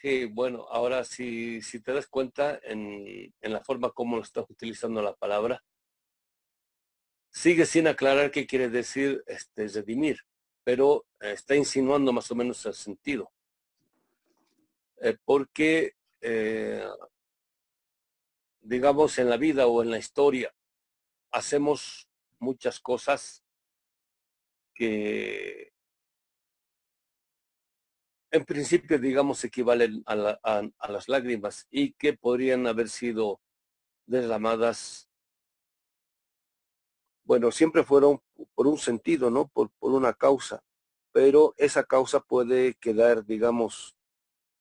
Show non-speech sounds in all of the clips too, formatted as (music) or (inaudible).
Sí, bueno, ahora si, si te das cuenta en, la forma como lo estás utilizando la palabra, sigue sin aclarar qué quiere decir este, redimir, pero eh, está insinuando más o menos el sentido. Eh, porque, eh, digamos, en la vida o en la historia, hacemos muchas cosas que en principio, digamos, equivalen a, la- a- las lágrimas y que podrían haber sido derramadas, bueno, siempre fueron por un sentido, ¿no? Por, por una causa, pero esa causa puede quedar, digamos,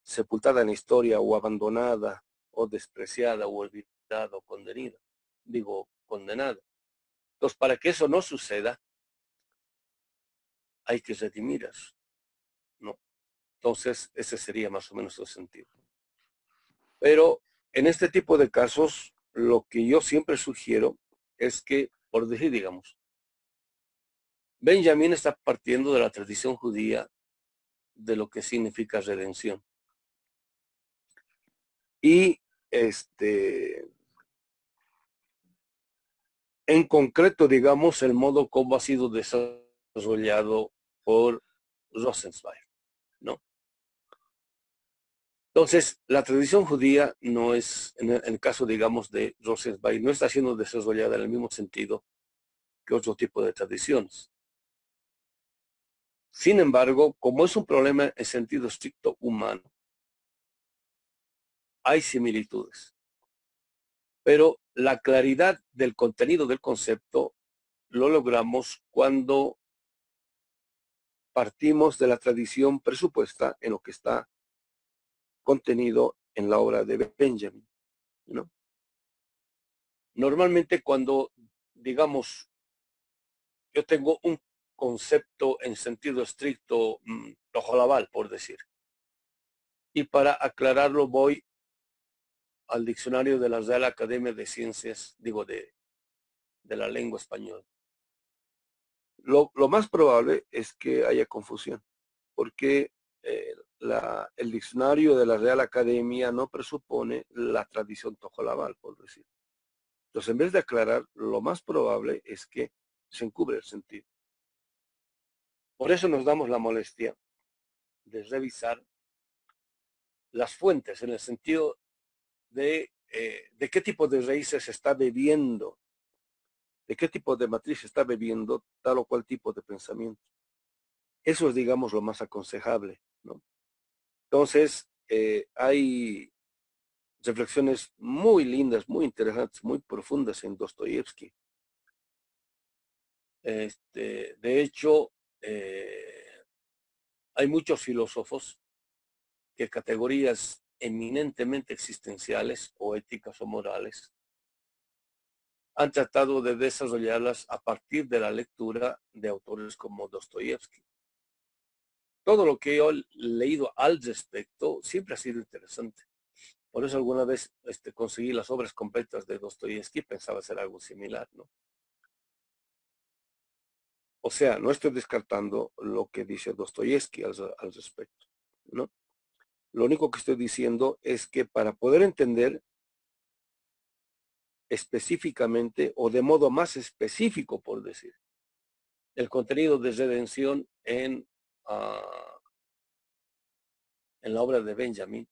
sepultada en la historia o abandonada o despreciada o olvidada o condenada, digo, condenada. Entonces, para que eso no suceda, hay que redimir eso, ¿no? Entonces, ese sería más o menos el sentido. Pero en este tipo de casos, lo que yo siempre sugiero es que, por decir, digamos, Benjamín está partiendo de la tradición judía de lo que significa redención. Y este, en concreto, digamos, el modo como ha sido desarrollado por Rosenzweig. Entonces, la tradición judía no es, en el, caso, digamos, de Rosenzweig, no está siendo desarrollada en el mismo sentido que otro tipo de tradiciones. Sin embargo, como es un problema en sentido estricto humano, hay similitudes. Pero la claridad del contenido del concepto lo logramos cuando partimos de la tradición presupuesta en lo que está contenido en la obra de Benjamin. ¿no? Normalmente cuando, digamos, yo tengo un concepto en sentido estricto, mmm, tojolabal, por decir, y para aclararlo voy al diccionario de la Real Academia de Ciencias, digo, de, de la lengua española. Lo, lo, más probable es que haya confusión, porque eh, el diccionario de la Real Academia no presupone la tradición tojolabal, por decir. Entonces, en vez de aclarar, lo más probable es que se encubre el sentido. Por eso nos damos la molestia de revisar las fuentes en el sentido de, eh, de qué tipo de raíces está bebiendo, de qué tipo de matriz está bebiendo tal o cual tipo de pensamiento. Eso es, digamos, lo más aconsejable, ¿no? Entonces, eh, hay reflexiones muy lindas, muy interesantes, muy profundas en Dostoyevsky. Este, de hecho, eh, hay muchos filósofos que categorías eminentemente existenciales o éticas o morales han tratado de desarrollarlas a partir de la lectura de autores como Dostoyevsky. Todo lo que yo he leído al respecto siempre ha sido interesante. Por eso alguna vez este, conseguí las obras completas de Dostoyevsky, pensaba hacer algo similar, ¿no? O sea, no estoy descartando lo que dice Dostoyevsky al, al respecto, ¿no? Lo único que estoy diciendo es que para poder entender específicamente o de modo más específico, por decir, el contenido de redención en, uh, en la obra de Benjamin,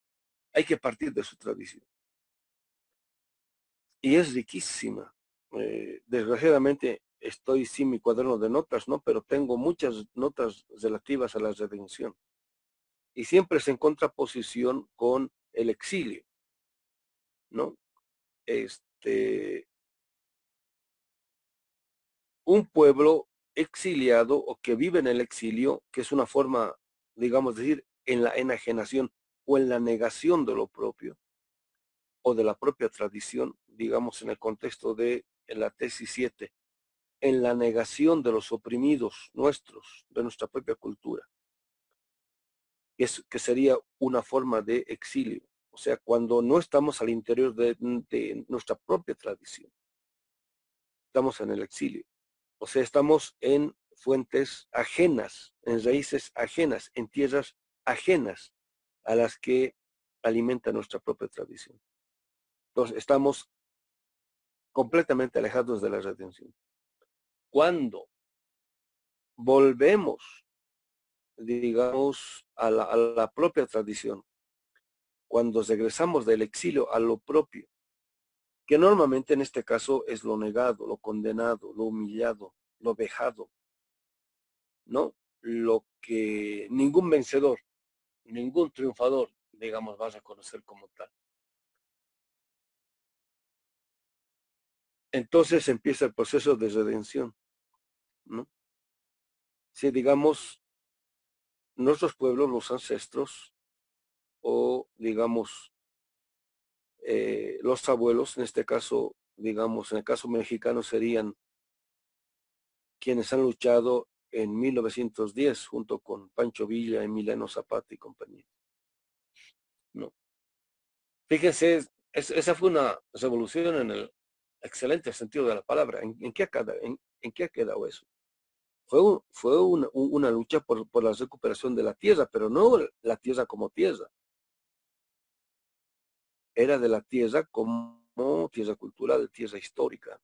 hay que partir de su tradición. Y es riquísima. Eh, desgraciadamente estoy sin mi cuaderno de notas, ¿no? Pero tengo muchas notas relativas a la redención. Y siempre es en contraposición con el exilio, ¿no? Este, un pueblo exiliado o que vive en el exilio, que es una forma, digamos, decir, en la enajenación o en la negación de lo propio o de la propia tradición, digamos, en el contexto de la tesis 7, en la negación de los oprimidos nuestros, de nuestra propia cultura. Es, que sería una forma de exilio, o sea, cuando no estamos al interior de nuestra propia tradición, estamos en el exilio. O sea, estamos en fuentes ajenas, en raíces ajenas, en tierras ajenas a las que alimenta nuestra propia tradición. Entonces, estamos completamente alejados de la redención. Cuando volvemos, digamos, a la, a la propia tradición, cuando regresamos del exilio a lo propio, que normalmente en este caso es lo negado, lo condenado, lo humillado, lo vejado, ¿no? Lo que ningún vencedor, ningún triunfador, digamos, va a reconocer como tal. Entonces empieza el proceso de redención, ¿no? Si digamos, nuestros pueblos, los ancestros, o digamos, eh, los abuelos, en este caso, digamos, en el caso mexicano serían quienes han luchado en 1910 junto con Pancho Villa, Emiliano Zapata y compañía. No. Fíjense, esa fue una revolución en el excelente sentido de la palabra. ¿En, qué, ha quedado, en, qué, ha quedado, eso? Fue, fue una, una lucha por, por la recuperación de la tierra, pero no la tierra como tierra, era de la tierra como tierra cultural, tierra histórica,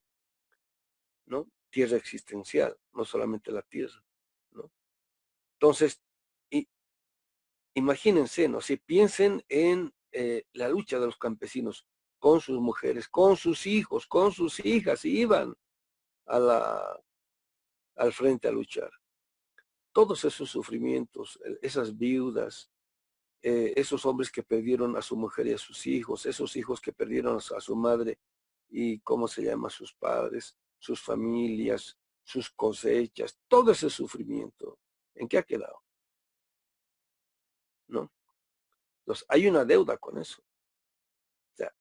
¿no? Tierra existencial, no solamente la tierra. Entonces, y, imagínense, ¿no? Si piensen en eh, la lucha de los campesinos con sus mujeres, con sus hijos, con sus hijas, iban a la, al frente a luchar. Todos esos sufrimientos, esas viudas, eh, esos hombres que perdieron a su mujer y a sus hijos, esos hijos que perdieron a su madre y cómo se llama sus padres, sus familias, sus cosechas, todo ese sufrimiento, ¿en qué ha quedado? ¿No? Entonces, hay una deuda con eso.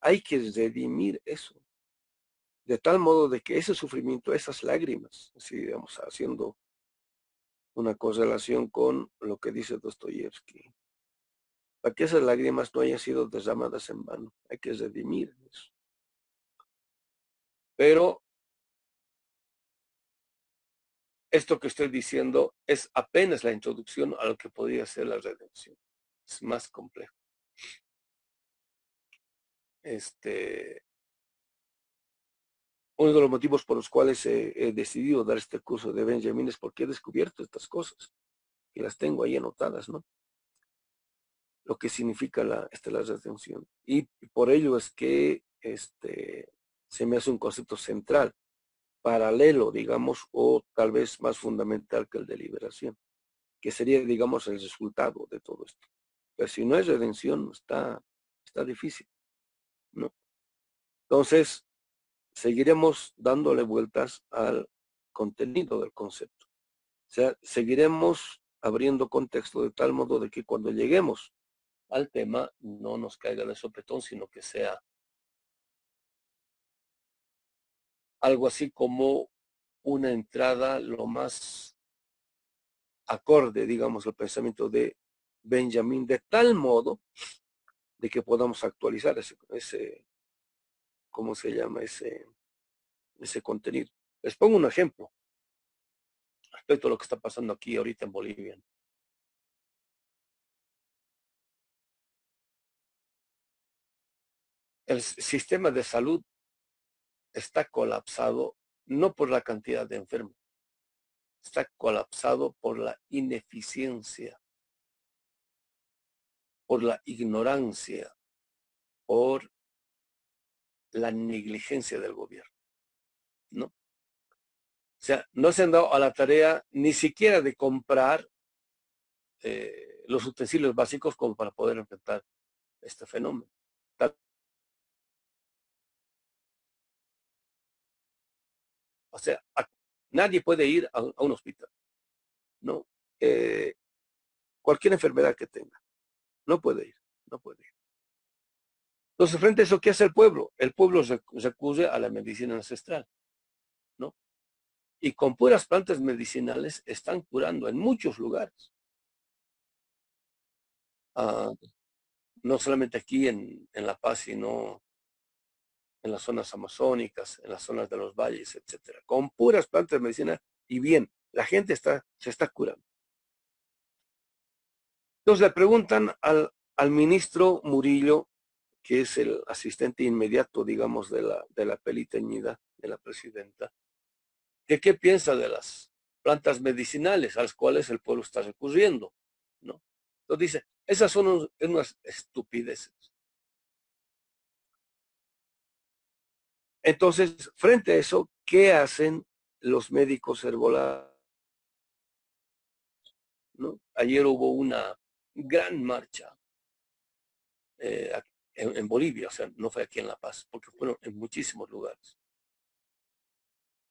Hay que redimir eso. De tal modo de que ese sufrimiento, esas lágrimas, si vamos haciendo una correlación con lo que dice Dostoyevsky, para que esas lágrimas no hayan sido derramadas en vano. Hay que redimir eso. Pero esto que estoy diciendo es apenas la introducción a lo que podría ser la redención. Es más complejo. Este, uno de los motivos por los cuales he, decidido dar este curso de Benjamin es porque he descubierto estas cosas y las tengo ahí anotadas, ¿no? Lo que significa la, este, la retención. Y por ello es que este, se me hace un concepto central, paralelo, digamos, o tal vez más fundamental que el de liberación, que sería, digamos, el resultado de todo esto. Pero si no es redención, está, está difícil. Entonces, seguiremos dándole vueltas al contenido del concepto. O sea, seguiremos abriendo contexto de tal modo de que cuando lleguemos al tema no nos caiga de sopetón, sino que sea algo así como una entrada lo más acorde, digamos, al pensamiento de Benjamín, de tal modo de que podamos actualizar ese, ese ¿cómo se llama? Ese, ese contenido. Les pongo un ejemplo respecto a lo que está pasando aquí ahorita en Bolivia. El sistema de salud está colapsado no por la cantidad de enfermos, está colapsado por la ineficiencia, por la ignorancia, por la negligencia del gobierno. ¿No? O sea, no se han dado a la tarea ni siquiera de comprar eh, los utensilios básicos como para poder enfrentar este fenómeno. O sea, nadie puede ir a, un hospital, ¿no? Eh, cualquier enfermedad que tenga, no puede ir, no puede ir. Entonces, frente a eso, ¿qué hace el pueblo? El pueblo recurre a la medicina ancestral, ¿no? Y con puras plantas medicinales están curando en muchos lugares. Ah, no solamente aquí en, en La Paz, sino en las zonas amazónicas, en las zonas de los valles, etcétera, con puras plantas de medicina y bien, la gente está, se está curando. Entonces le preguntan al, al ministro Murillo, que es el asistente inmediato, digamos, de la, de la peliteñida, de la presidenta, que qué piensa de las plantas medicinales a las cuales el pueblo está recurriendo, ¿no? Entonces dice, esas son unas estupideces. Entonces, frente a eso, ¿qué hacen los médicos herbolarios? Ayer hubo una gran marcha eh, en, Bolivia, o sea, no fue aquí en La Paz, porque fueron en muchísimos lugares,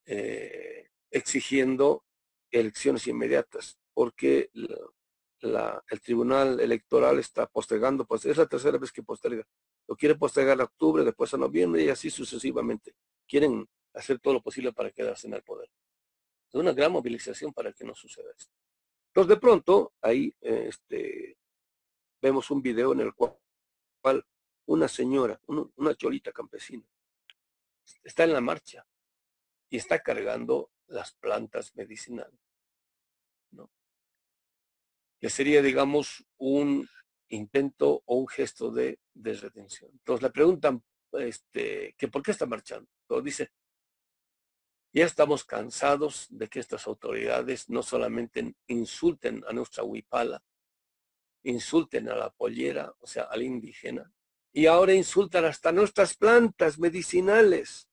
eh, exigiendo elecciones inmediatas, porque el Tribunal Electoral está postergando, pues es la tercera vez que posterga. Lo quiere postergar a octubre, después a noviembre y así sucesivamente. Quieren hacer todo lo posible para quedarse en el poder. Es una gran movilización para que no suceda esto. Entonces, de pronto, ahí este, vemos un video en el cual una señora, una cholita campesina, está en la marcha y está cargando las plantas medicinales. ¿no? Que sería, digamos, un intento o un gesto de, de retención. Entonces le preguntan este, que por qué está marchando. Entonces dice, ya estamos cansados de que estas autoridades no solamente insulten a nuestra huipala, insulten a la pollera, o sea, al indígena, y ahora insultan hasta nuestras plantas medicinales,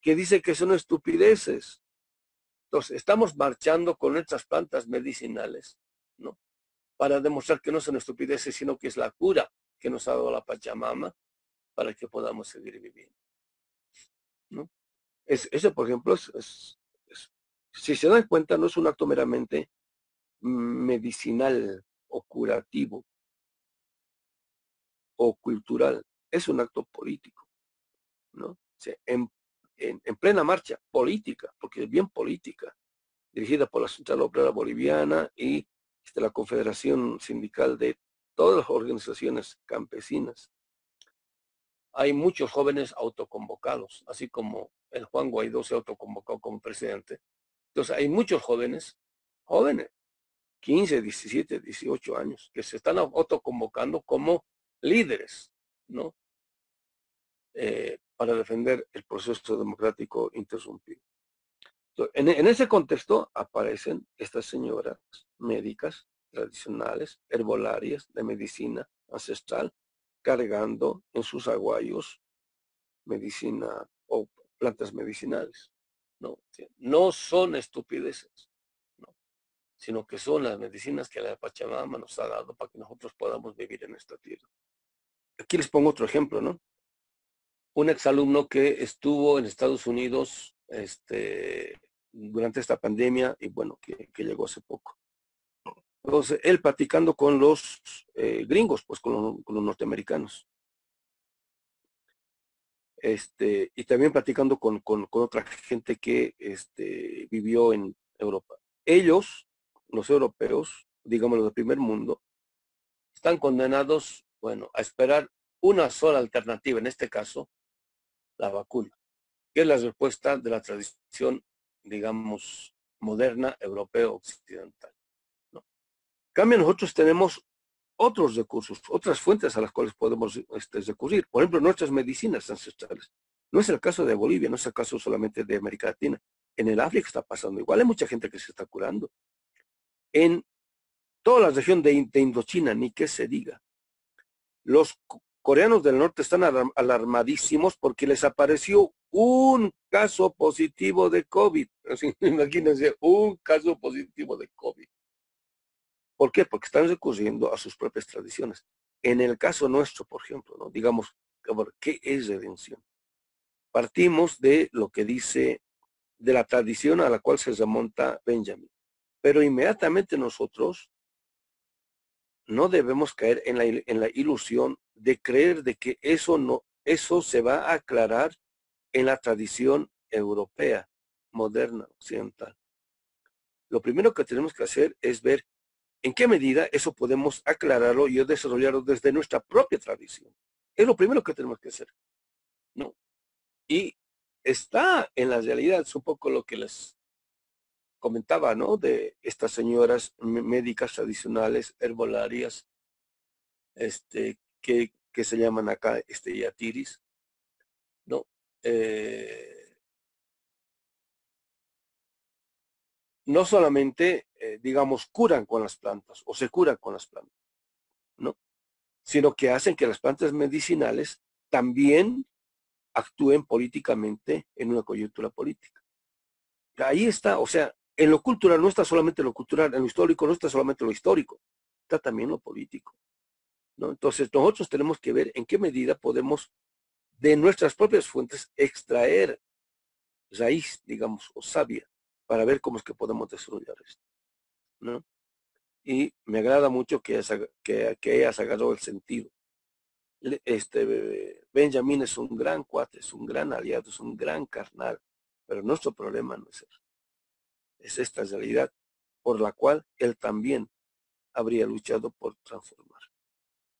que dice que son estupideces. Entonces, estamos marchando con nuestras plantas medicinales, ¿no? Para demostrar que no son estupideces, sino que es la cura que nos ha dado la Pachamama para que podamos seguir viviendo. ¿no? Es, ese, por ejemplo, si se dan cuenta, no es un acto meramente medicinal o curativo o cultural, es un acto político, en, en, plena marcha política, porque es bien política, dirigida por la Central Obrera Boliviana y este, la Confederación Sindical de todas las organizaciones campesinas. Hay muchos jóvenes autoconvocados, así como el Juan Guaidó se autoconvocó como presidente. Entonces hay muchos jóvenes, jóvenes, 15, 17, 18 años, que se están autoconvocando como líderes, ¿no? Eh, para defender el proceso democrático interrumpido. En, ese contexto aparecen estas señoras médicas tradicionales, herbolarias de medicina ancestral, cargando en sus aguayos medicina o plantas medicinales. No, no son estupideces sino que son las medicinas que la Pachamama nos ha dado para que nosotros podamos vivir en esta tierra. Aquí les pongo otro ejemplo, ¿no? Un exalumno que estuvo en Estados Unidos este, durante esta pandemia y bueno, que, llegó hace poco. Entonces, él platicando con los eh, gringos, pues con, los norteamericanos. Este, y también platicando con, con, con, otra gente que este, vivió en Europa. Ellos los europeos, digamos los del primer mundo, están condenados, bueno, a esperar una sola alternativa, en este caso, la vacuna, que es la respuesta de la tradición, digamos, moderna, europeo, occidental. ¿no? cambio, nosotros tenemos otros recursos, otras fuentes a las cuales podemos este, recurrir. Por ejemplo, nuestras medicinas ancestrales. No es el caso de Bolivia, no es el caso solamente de América Latina. En el África está pasando igual, hay mucha gente que se está curando en toda la región de, Indochina, ni que se diga. Los coreanos del norte están alarmadísimos porque les apareció un caso positivo de COVID. (laughs) imagínense, un caso positivo de COVID. ¿Por qué? Porque están recurriendo a sus propias tradiciones. En el caso nuestro, por ejemplo, ¿no? digamos, ¿qué es redención? Partimos de lo que dice, de la tradición a la cual se remonta Benjamin. Pero inmediatamente nosotros no debemos caer en la, en la ilusión de creer de que eso no, eso se va a aclarar en la tradición europea, moderna, occidental. Lo primero que tenemos que hacer es ver en qué medida eso podemos aclararlo y desarrollarlo desde nuestra propia tradición. Es lo primero que tenemos que hacer. ¿no? Y está en la realidad, es un poco lo que les comentaba, ¿no? De estas señoras médicas tradicionales, herbolarias, este, que, se llaman acá este, yatiris. Eh, no solamente, eh, digamos, curan con las plantas o se curan con las plantas, ¿no? Sino que hacen que las plantas medicinales también actúen políticamente en una coyuntura política. Ahí está, o sea, en lo cultural no está solamente lo cultural, en lo histórico no está solamente lo histórico, está también lo político. ¿no? Entonces nosotros tenemos que ver en qué medida podemos de nuestras propias fuentes extraer raíz, digamos, o sabia, para ver cómo es que podemos desarrollar esto. ¿no? Y me agrada mucho que, que, que hayas agarrado el sentido este Benjamín es un gran cuate, es un gran aliado, es un gran carnal, pero nuestro problema no es eso. Es esta realidad por la cual él también habría luchado por transformar.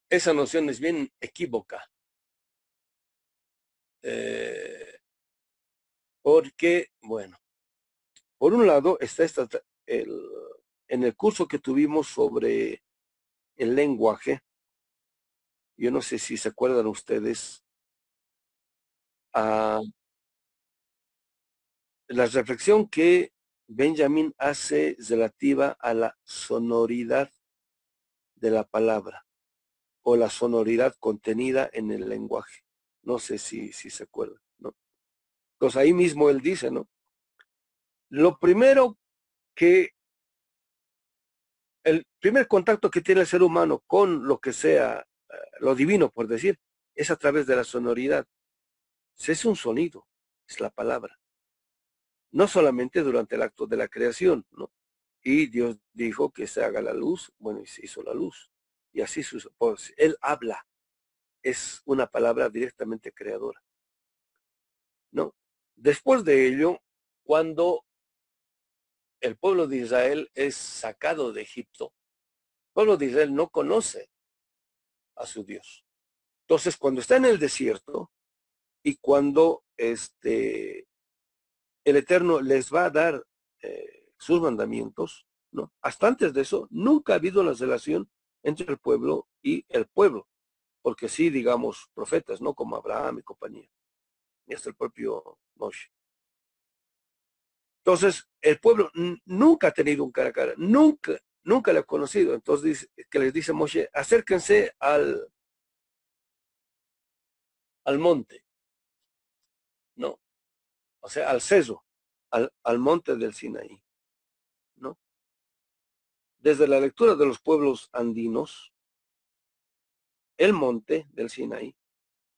Esa noción es bien equívoca. Eh, porque, bueno, por un lado está esta, el, en el curso que tuvimos sobre el lenguaje, yo no sé si se acuerdan ustedes a la reflexión que Benjamin hace relativa a la sonoridad de la palabra o la sonoridad contenida en el lenguaje. No sé si, si se acuerdan, ¿no? Entonces ahí mismo él dice, ¿no? Lo primero que el primer contacto que tiene el ser humano con lo que sea lo divino, por decir, es a través de la sonoridad. Es un sonido, es la palabra. No solamente durante el acto de la creación, ¿no? Y Dios dijo que se haga la luz, bueno, y se hizo la luz. Y así pues, Él habla. Es una palabra directamente creadora. ¿No? Después de ello, cuando el pueblo de Israel es sacado de Egipto, el pueblo de Israel no conoce a su Dios. Entonces, cuando está en el desierto y cuando este, el Eterno les va a dar eh, sus mandamientos, ¿no? Hasta antes de eso, nunca ha habido la relación entre el pueblo y el pueblo, porque sí, digamos, profetas, ¿no? Como Abraham y compañía, y hasta el propio Moshe. Entonces, el pueblo nunca ha tenido un cara a cara, nunca, nunca le ha conocido. Entonces, que les dice Moshe, acérquense al, al monte. No. O sea, al ceso, al, al monte del Sinaí. ¿No? Desde la lectura de los pueblos andinos, el monte del Sinaí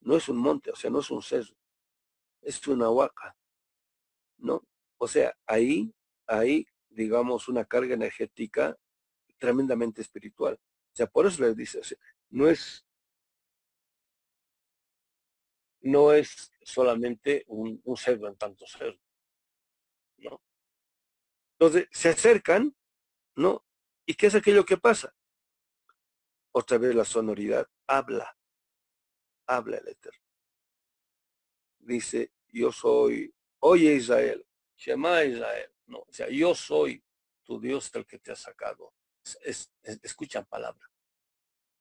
no es un monte, o sea, no es un ceso, es una huaca. ¿No? O sea, ahí, ahí, digamos, una carga energética tremendamente espiritual. O sea, por eso les dice, no es no es solamente un, un cerdo en tanto cerdo. ¿no? Entonces se acercan, ¿no? ¿Y qué es aquello que pasa? Otra vez la sonoridad habla, habla el Eterno. Dice, yo soy, oye Israel, Shema Israel, no, o sea, yo soy tu Dios el que te ha sacado escuchan palabras.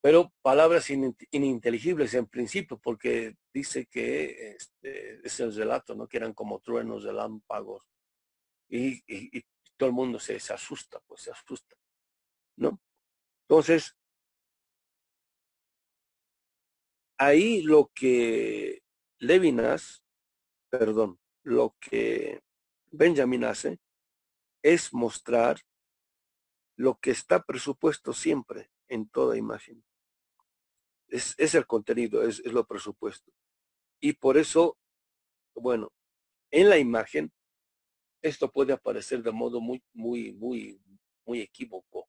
Pero palabras ininteligibles en principio, porque dice que este, es el relato, ¿no? Que eran como truenos, relámpagos. Y, y, todo el mundo se, asusta, pues se asusta, ¿no? Entonces, ahí lo que Levinas, perdón, lo que Benjamin hace es mostrar lo que está presupuesto siempre en toda imagen. Es, el contenido, es, lo presupuesto. Y por eso, bueno, en la imagen, esto puede aparecer de modo muy, muy, muy, muy equívoco.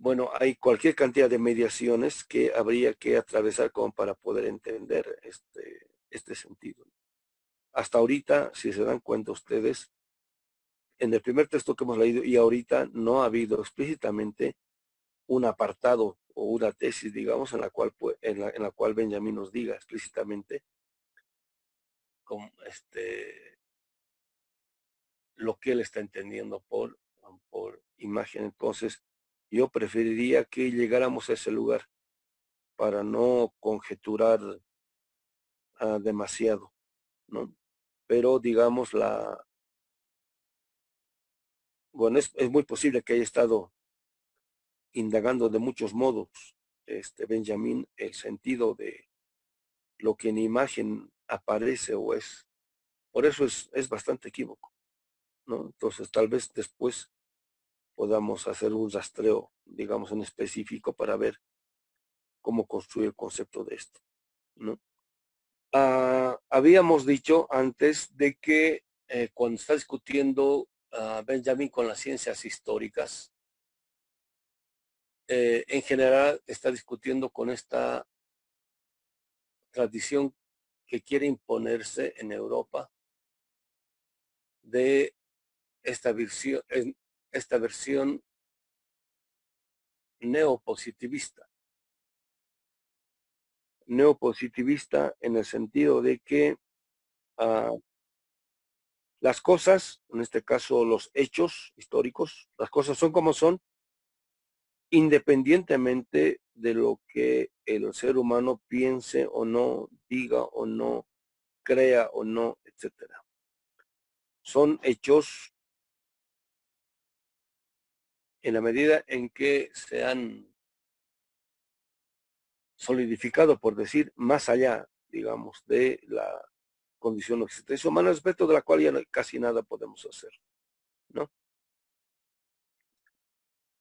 Bueno, hay cualquier cantidad de mediaciones que habría que atravesar como para poder entender este, este sentido. Hasta ahorita, si se dan cuenta ustedes, en el primer texto que hemos leído y ahorita no ha habido explícitamente un apartado o una tesis, digamos, en la cual, en la, en la cual Benjamín nos diga explícitamente este, lo que él está entendiendo por, por imagen. Entonces, yo preferiría que llegáramos a ese lugar para no conjeturar uh, demasiado, ¿no? Pero digamos la, bueno, es, es, muy posible que haya estado indagando de muchos modos, este Benjamín, el sentido de lo que en imagen aparece o es. Por eso es, es bastante equívoco, ¿no? Entonces tal vez después podamos hacer un rastreo, digamos, en específico para ver cómo construir el concepto de esto, ¿no? Ah, habíamos dicho antes de que eh, cuando está discutiendo uh, Benjamin con las ciencias históricas, eh, en general está discutiendo con esta tradición que quiere imponerse en Europa de esta versión, esta versión neopositivista neopositivista en el sentido de que uh, las cosas, en este caso los hechos históricos, las cosas son como son, independientemente de lo que el ser humano piense o no, diga o no, crea o no, etcétera. Son hechos en la medida en que se han solidificado, por decir, más allá, digamos, de la condición de existencia humana, respecto de la cual ya casi nada podemos hacer, ¿no?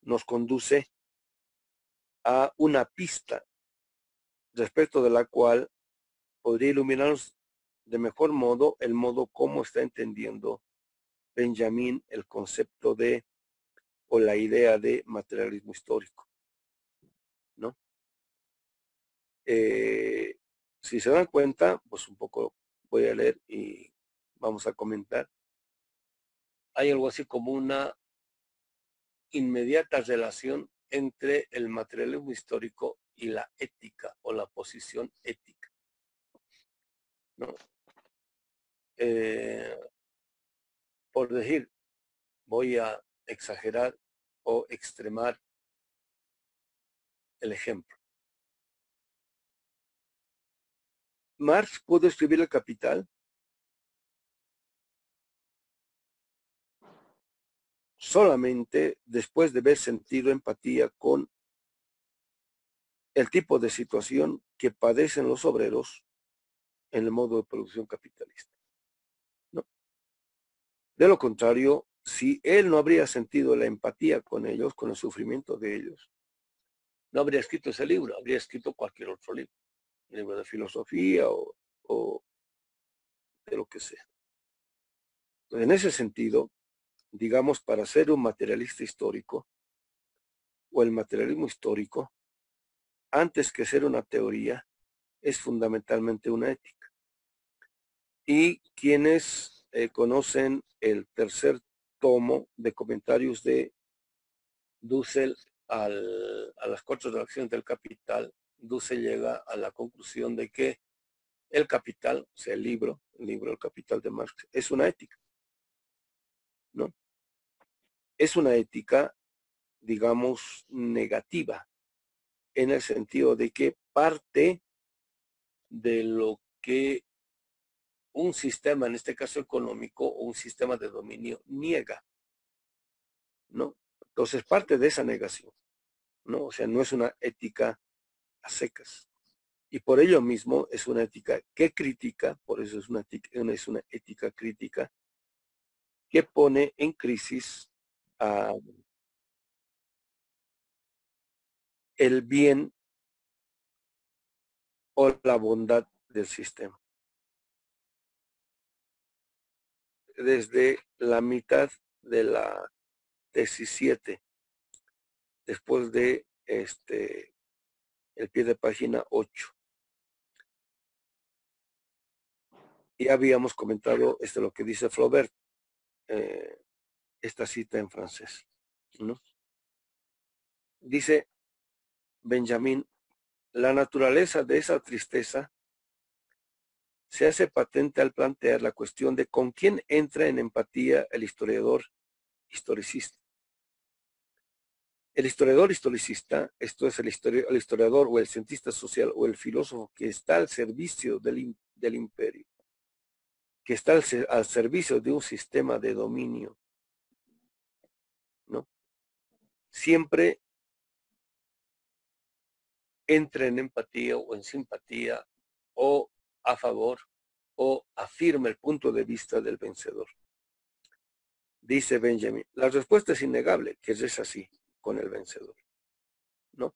Nos conduce a una pista respecto de la cual podría iluminarnos de mejor modo el modo como está entendiendo Benjamín el concepto de o la idea de materialismo histórico, ¿no? Eh, si se dan cuenta, pues un poco voy a leer y vamos a comentar. Hay algo así como una inmediata relación entre el materialismo histórico y la ética o la posición ética. ¿no? Eh, por decir, voy a exagerar o extremar el ejemplo. Marx pudo escribir el Capital solamente después de haber sentido empatía con el tipo de situación que padecen los obreros en el modo de producción capitalista. De lo contrario, si él no habría sentido la empatía con ellos, con el sufrimiento de ellos, no habría escrito ese libro, habría escrito cualquier otro libro libro de filosofía o, o de lo que sea. En ese sentido, digamos, para ser un materialista histórico, o el materialismo histórico, antes que ser una teoría, es fundamentalmente una ética. Y quienes eh, conocen el tercer tomo de comentarios de Dussel al, a las cuatro acción del capital, Dussel llega a la conclusión de que el capital, o sea, el libro, el libro El Capital de Marx, es una ética. ¿No? Es una ética, digamos, negativa, en el sentido de que parte de lo que un sistema, en este caso económico, o un sistema de dominio, niega. ¿No? Entonces, parte de esa negación, ¿no? O sea, no es una ética secas. Y por ello mismo es una ética que critica, por eso es una, es una ética crítica, que pone en crisis a el bien o la bondad del sistema. Desde la mitad de la tesis 7, después de este el pie de página 8. Y habíamos comentado este, lo que dice Flaubert, eh, esta cita en francés. ¿no? Dice Benjamín, la naturaleza de esa tristeza se hace patente al plantear la cuestión de con quién entra en empatía el historiador historicista. El historiador historicista, esto es el, historiador o el cientista social o el filósofo que está al servicio del, imperio, que está al, servicio de un sistema de dominio, ¿no? Siempre entra en empatía o en simpatía o a favor o afirma el punto de vista del vencedor. Dice Benjamin, la respuesta es innegable, que es así con el vencedor. ¿No?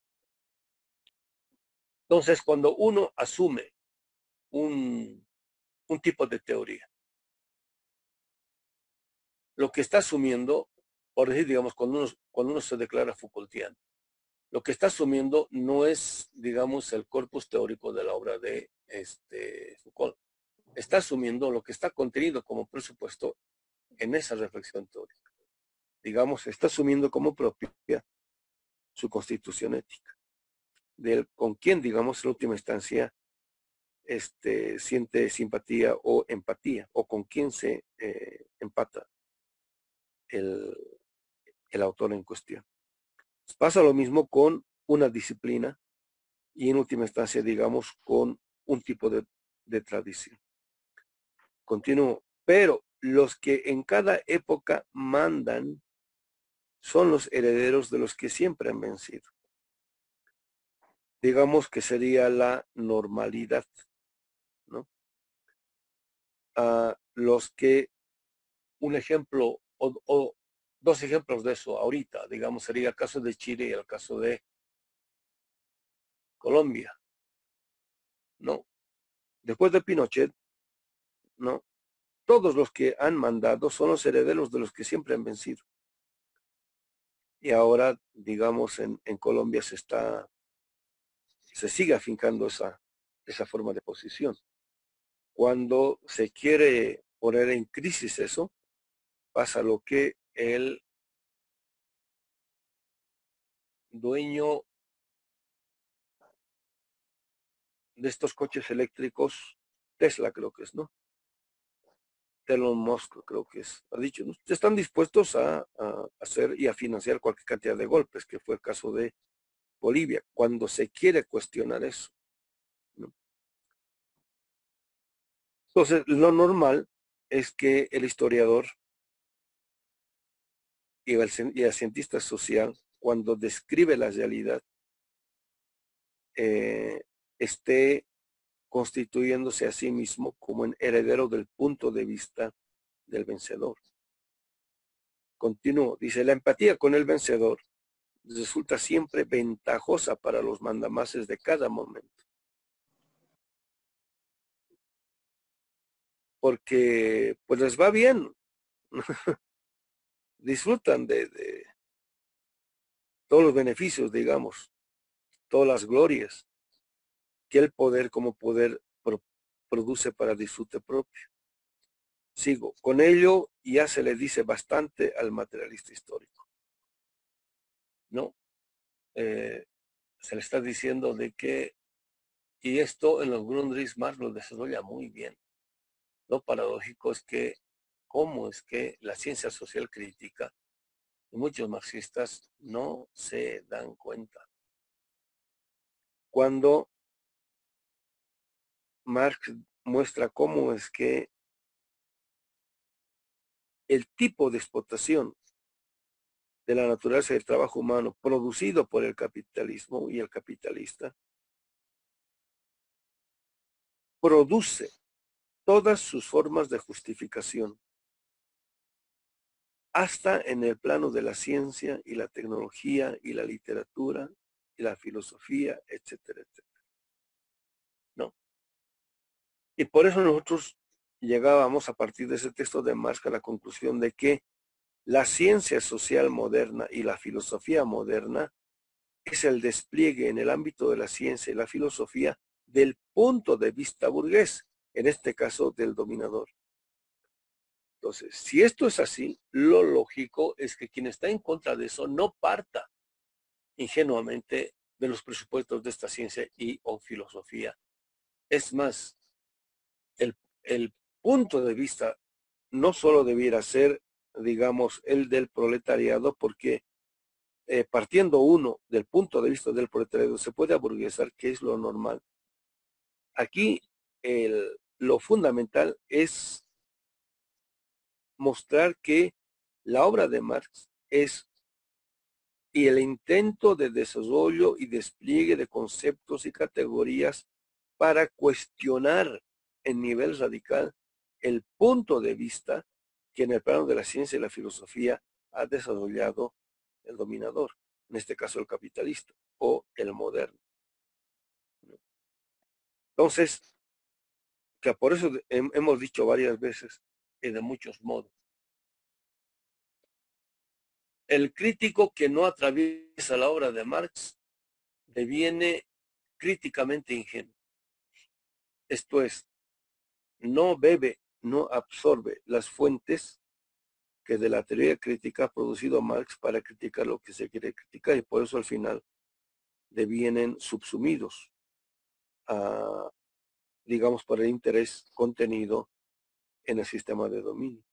Entonces, cuando uno asume un, un tipo de teoría, lo que está asumiendo, por decir, digamos, cuando uno, cuando uno se declara Foucaultiano, lo que está asumiendo no es, digamos, el corpus teórico de la obra de este, Foucault. Está asumiendo lo que está contenido como presupuesto en esa reflexión teórica. Digamos, está asumiendo como propia su constitución ética. Del, con quién, digamos, en última instancia, este, siente simpatía o empatía, o con quién se eh, empata el, el autor en cuestión. Pasa lo mismo con una disciplina y en última instancia, digamos, con un tipo de, tradición. Continúo. Pero los que en cada época mandan son los herederos de los que siempre han vencido. Digamos que sería la normalidad, ¿no? A los que, un ejemplo, o, dos ejemplos de eso ahorita, digamos, sería el caso de Chile y el caso de Colombia. No. Después de Pinochet, no. Todos los que han mandado son los herederos de los que siempre han vencido. Y ahora, digamos, en, Colombia se está, se sigue afincando esa, esa forma de posición. Cuando se quiere poner en crisis eso, pasa lo que el dueño de estos coches eléctricos, Tesla creo que es, ¿no? Elon Musk creo que es, ha dicho, están dispuestos a, hacer y a financiar cualquier cantidad de golpes, que fue el caso de Bolivia, cuando se quiere cuestionar eso. Entonces, lo normal es que el historiador y el, cientista social, cuando describe la realidad, eh, esté constituyéndose a sí mismo como un heredero del punto de vista del vencedor. Continúo, dice, la empatía con el vencedor resulta siempre ventajosa para los mandamases de cada momento. Porque pues les va bien. (laughs) Disfrutan de, todos los beneficios, digamos, todas las glorias que el poder como poder produce para disfrute propio. Sigo. Con ello ya se le dice bastante al materialista histórico. ¿No? Eh, se le está diciendo de que, y esto en los Grundrisse Marx lo desarrolla muy bien. Lo paradójico es que, ¿cómo es que la ciencia social crítica y muchos marxistas no se dan cuenta? Cuando Marx muestra cómo es que el tipo de explotación de la naturaleza del trabajo humano producido por el capitalismo y el capitalista produce todas sus formas de justificación, hasta en el plano de la ciencia y la tecnología y la literatura y la filosofía, etcétera, etcétera. Y por eso nosotros llegábamos a partir de ese texto de Marx a la conclusión de que la ciencia social moderna y la filosofía moderna es el despliegue en el ámbito de la ciencia y la filosofía del punto de vista burgués, en este caso del dominador. Entonces, si esto es así, lo lógico es que quien está en contra de eso no parta ingenuamente de los presupuestos de esta ciencia y o filosofía. Es más, el, punto de vista no solo debiera ser, digamos, el del proletariado, porque eh, partiendo uno del punto de vista del proletariado, se puede aburguesar qué es lo normal. Aquí el, lo fundamental es mostrar que la obra de Marx es y el intento de desarrollo y despliegue de conceptos y categorías para cuestionar en nivel radical el punto de vista que en el plano de la ciencia y la filosofía ha desarrollado el dominador, en este caso el capitalista o el moderno. Entonces, que por eso hemos dicho varias veces y de muchos modos, el crítico que no atraviesa la obra de Marx deviene críticamente ingenuo. Esto es, no bebe, no absorbe las fuentes que de la teoría crítica ha producido Marx para criticar lo que se quiere criticar y por eso al final devienen subsumidos a, digamos, por el interés contenido en el sistema de dominio,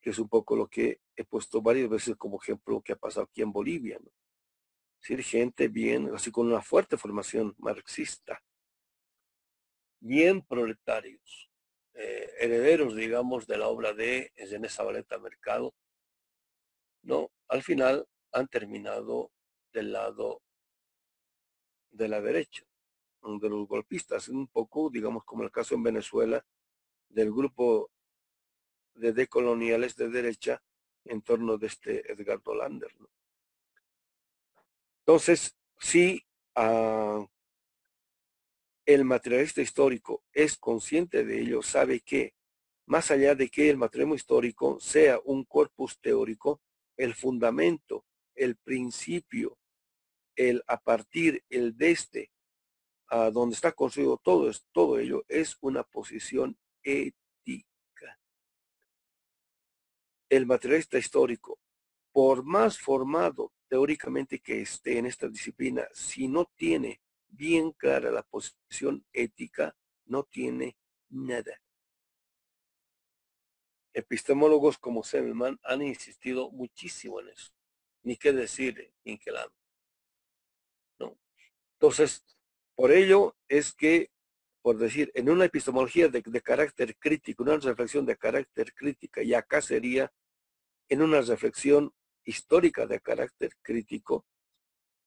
que es un poco lo que he puesto varias veces como ejemplo que ha pasado aquí en Bolivia. ¿no? Gente bien, así con una fuerte formación marxista, bien proletarios, eh, herederos, digamos, de la obra de René Zabaleta Mercado, ¿no? Al final han terminado del lado de la derecha, de los golpistas, un poco, digamos, como el caso en Venezuela, del grupo de decoloniales de derecha en torno de este Edgardo Lander. Entonces, sí, uh, el materialista histórico es consciente de ello, sabe que más allá de que el materialismo histórico sea un corpus teórico, el fundamento, el principio, el a partir, el desde, a donde está construido todo, todo ello, es una posición El materialista histórico, por más formado teóricamente que esté en esta disciplina, si no tiene bien clara la posición ética, no tiene nada. Epistemólogos como Semmelman han insistido muchísimo en eso. Ni qué decir Inkelano. ¿no? Entonces, por ello es que, por decir, en una epistemología de, de carácter crítico, una reflexión de carácter crítica, y acá sería en una reflexión histórica de carácter crítico,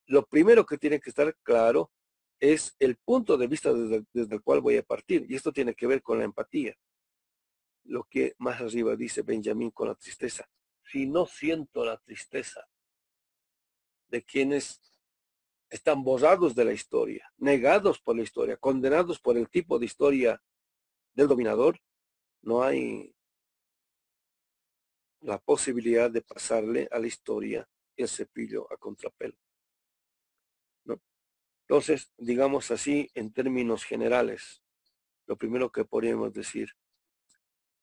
lo primero que tiene que estar claro es el punto de vista desde, el cual voy a partir. Y esto tiene que ver con la empatía. Lo que más arriba dice Benjamín con la tristeza. Si no siento la tristeza de quienes están borrados de la historia, negados por la historia, condenados por el tipo de historia del dominador, no hay la posibilidad de pasarle a la historia el cepillo a contrapelo. Entonces, digamos así, en términos generales, lo primero que podríamos decir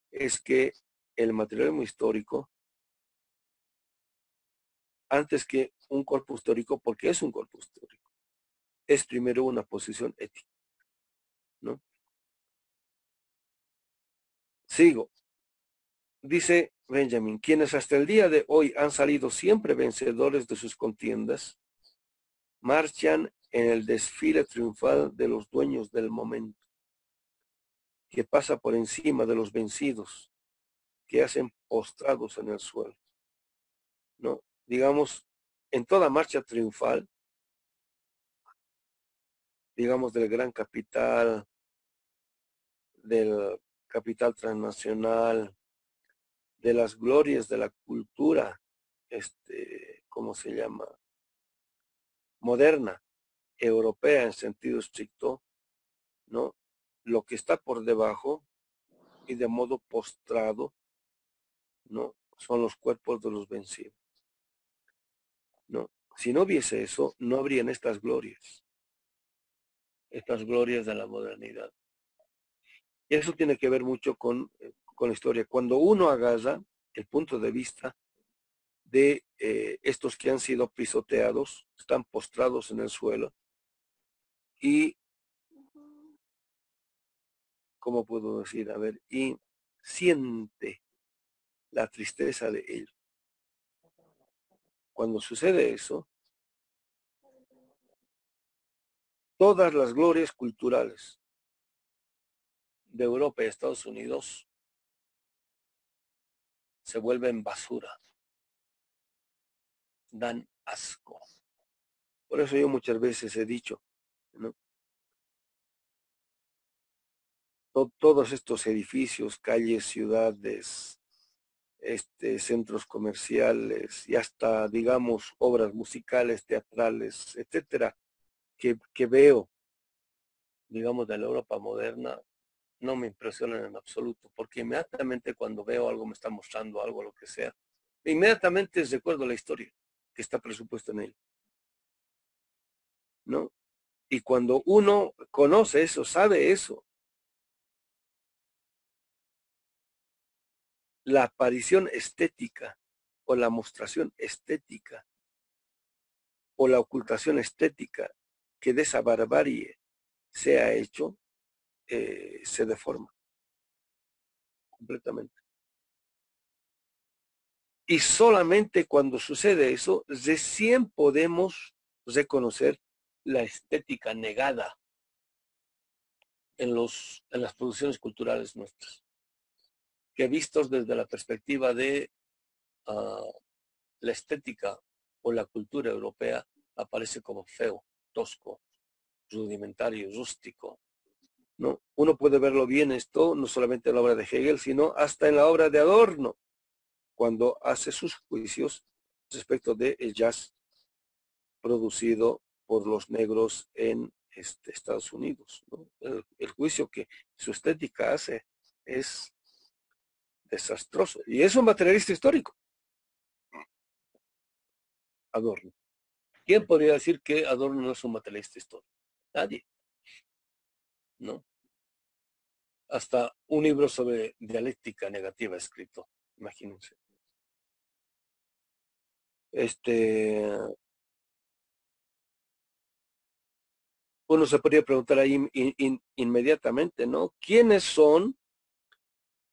es que el materialismo histórico, antes que un corpus histórico, porque es un corpus histórico, es primero una posición ética. ¿no? Sigo. Dice Benjamin, quienes hasta el día de hoy han salido siempre vencedores de sus contiendas, marchan en el desfile triunfal de los dueños del momento, que pasa por encima de los vencidos, que hacen postrados en el suelo. ¿No? Digamos, en toda marcha triunfal, digamos, del gran capital, del capital transnacional, de las glorias de la cultura, este, ¿cómo se llama? Moderna, europea en sentido estricto, ¿no? Lo que está por debajo y de modo postrado, ¿no? Son los cuerpos de los vencidos. ¿No? Si no hubiese eso, no habrían estas glorias. Estas glorias de la modernidad. Y eso tiene que ver mucho con, eh, con la historia. Cuando uno agarra el punto de vista de eh, estos que han sido pisoteados, están postrados en el suelo, y, ¿cómo puedo decir? A ver, y siente la tristeza de ellos. Cuando sucede eso, todas las glorias culturales de Europa y Estados Unidos se vuelven basura, dan asco. Por eso yo muchas veces he dicho, todos estos edificios, calles, ciudades, este, centros comerciales y hasta, digamos, obras musicales, teatrales, etcétera, que veo, digamos, de la Europa moderna, no me impresionan en absoluto, porque inmediatamente cuando veo algo, me está mostrando algo, lo que sea, inmediatamente recuerdo la historia que está presupuesta en él. ¿No? Y cuando uno conoce eso, sabe eso, la aparición estética o la mostración estética o la ocultación estética que de esa barbarie se ha hecho, eh, se deforma completamente. Y solamente cuando sucede eso, recién podemos reconocer la estética negada en, los, en las producciones culturales nuestras que vistos desde la perspectiva de ah, la estética o la cultura europea aparece como feo, tosco, rudimentario, rústico. ¿No? Uno puede verlo bien esto, no solamente en la obra de Hegel, sino hasta en la obra de Adorno, cuando hace sus juicios respecto del jazz producido por los negros en este, Estados Unidos. el, juicio que su estética hace es desastroso. Y es un materialista histórico. Adorno. ¿Quién podría decir que Adorno no es un materialista histórico? Nadie. ¿No? Hasta un libro sobre dialéctica negativa escrito, imagínense. Este, uno se podría preguntar ahí inmediatamente, ¿no? ¿Quiénes son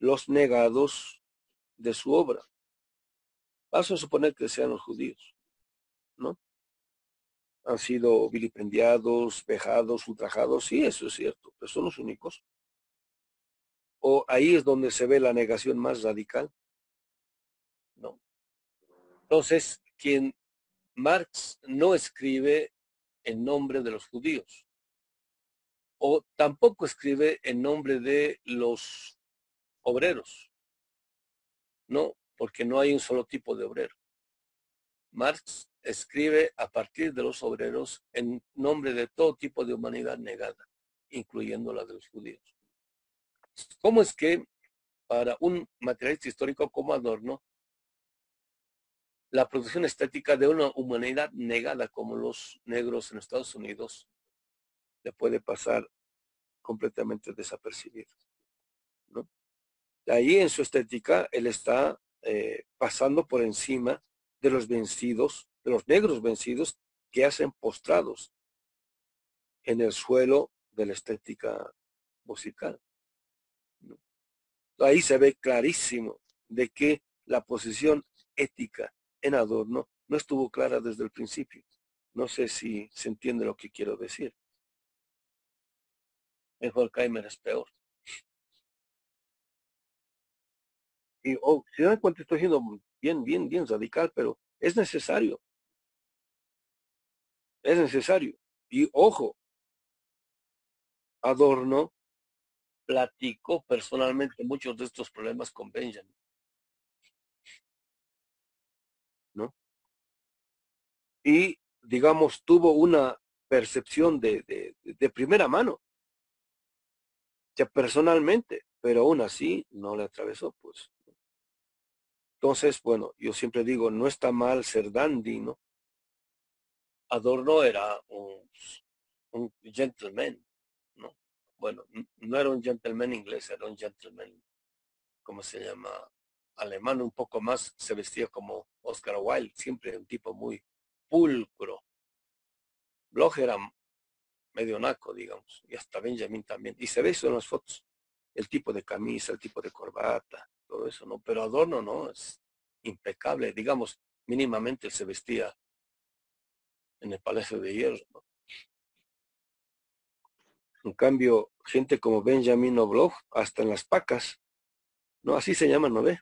los negados de su obra. Vamos a suponer que sean los judíos, ¿no? Han sido vilipendiados, vejados, ultrajados, sí, eso es cierto, pero son los únicos. O ahí es donde se ve la negación más radical, ¿no? Entonces, quien Marx no escribe en nombre de los judíos, o tampoco escribe en nombre de los obreros. No, porque no hay un solo tipo de obrero. Marx escribe a partir de los obreros en nombre de todo tipo de humanidad negada, incluyendo la de los judíos. ¿Cómo es que para un materialista histórico como Adorno, la producción estética de una humanidad negada como los negros en Estados Unidos le puede pasar completamente desapercibido? ¿no? Ahí en su estética, él está eh, pasando por encima de los vencidos, de los negros vencidos que hacen postrados en el suelo de la estética musical. Ahí se ve clarísimo de que la posición ética en Adorno no estuvo clara desde el principio. No sé si se entiende lo que quiero decir. Mejor Kaimer es peor. Y oh, si dan cuenta, estoy siendo bien, bien, bien radical, pero es necesario. Es necesario. Y ojo, Adorno platicó personalmente muchos de estos problemas con Benjamin. ¿No? Y, digamos, tuvo una percepción de, de, primera mano. Ya personalmente, pero aún así no le atravesó, pues. Entonces, bueno, yo siempre digo, no está mal ser dandy, ¿no? Adorno era un, gentleman. Bueno, no era un gentleman inglés, era un gentleman, ¿cómo se llama? Alemán un poco más, se vestía como Oscar Wilde, siempre un tipo muy pulcro. Bloch era medio naco, digamos, y hasta Benjamin también. Y se ve eso en las fotos, el tipo de camisa, el tipo de corbata, todo eso, ¿no? Pero Adorno no, es impecable, digamos, mínimamente se vestía en el Palacio de Hierro, En cambio, gente como Benjamin Oblog, hasta en las pacas, ¿no? Así se llama, ¿no ve?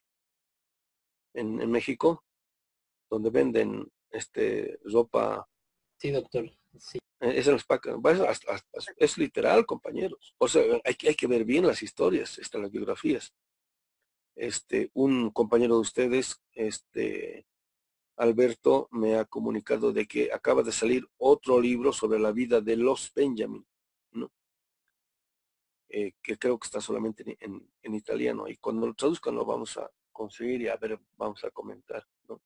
En, en México, donde venden este ropa. Sí, doctor. Sí. Eh, es, en las pacas. es literal, compañeros. O sea, hay, hay que ver bien las historias, estas, las biografías. Este, un compañero de ustedes, este, Alberto, me ha comunicado de que acaba de salir otro libro sobre la vida de los Benjamin. Eh, que creo que está solamente en, italiano. Y cuando lo traduzcan lo vamos a conseguir y a ver, vamos a comentar, ¿no?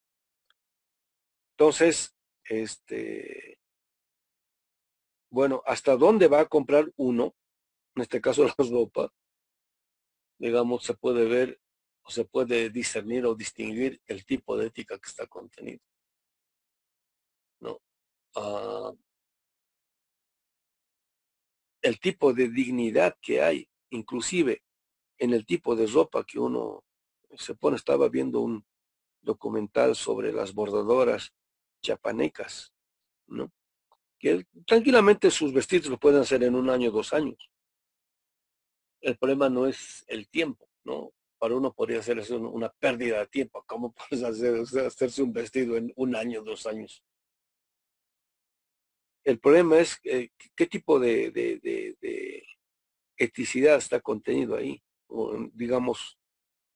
Entonces, este, bueno, ¿hasta dónde va a comprar uno? En este caso (laughs) la ropa, digamos, se puede ver o se puede discernir o distinguir el tipo de ética que está contenido. ¿No? Ah, el tipo de dignidad que hay, inclusive en el tipo de ropa que uno se pone. Estaba viendo un documental sobre las bordadoras chapanecas, ¿no? Que tranquilamente sus vestidos lo pueden hacer en un año, dos años. El problema no es el tiempo, ¿no? para uno podría ser una pérdida de tiempo. ¿Cómo puedes hacer, hacerse un vestido en un año, dos años? El problema es eh, qué tipo de, de, eticidad está contenido ahí. Digamos,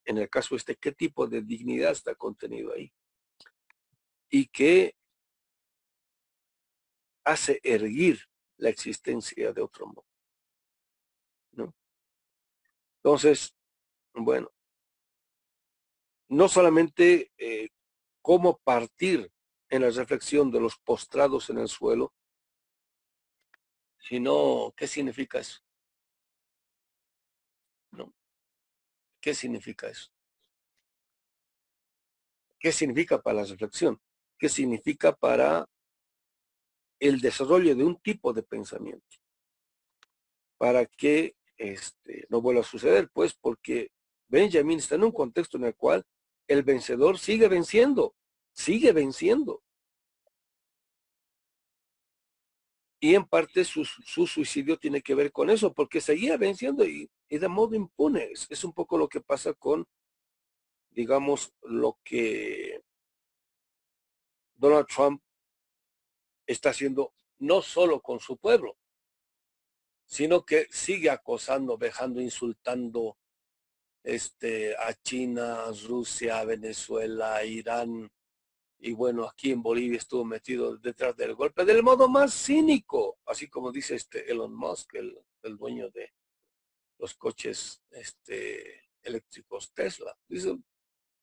en el caso este, qué tipo de dignidad está contenido ahí. Y qué hace erguir la existencia de otro modo. ¿no? Entonces, bueno, no solamente eh, cómo partir en la reflexión de los postrados en el suelo, sino qué significa eso. ¿No? ¿Qué significa eso? ¿Qué significa para la reflexión? ¿Qué significa para el desarrollo de un tipo de pensamiento? Para que este, no vuelva a suceder, pues, porque Benjamin está en un contexto en el cual el vencedor sigue venciendo, sigue venciendo. Y en parte su, suicidio tiene que ver con eso, porque seguía venciendo y, de modo impune. Es, un poco lo que pasa con, digamos, lo que Donald Trump está haciendo no solo con su pueblo, sino que sigue acosando, vejando, insultando, este, a China, Rusia, Venezuela, Irán, y bueno, aquí en Bolivia estuvo metido detrás del golpe del modo más cínico, así como dice este Elon Musk, el, dueño de los coches este, eléctricos Tesla. Dice,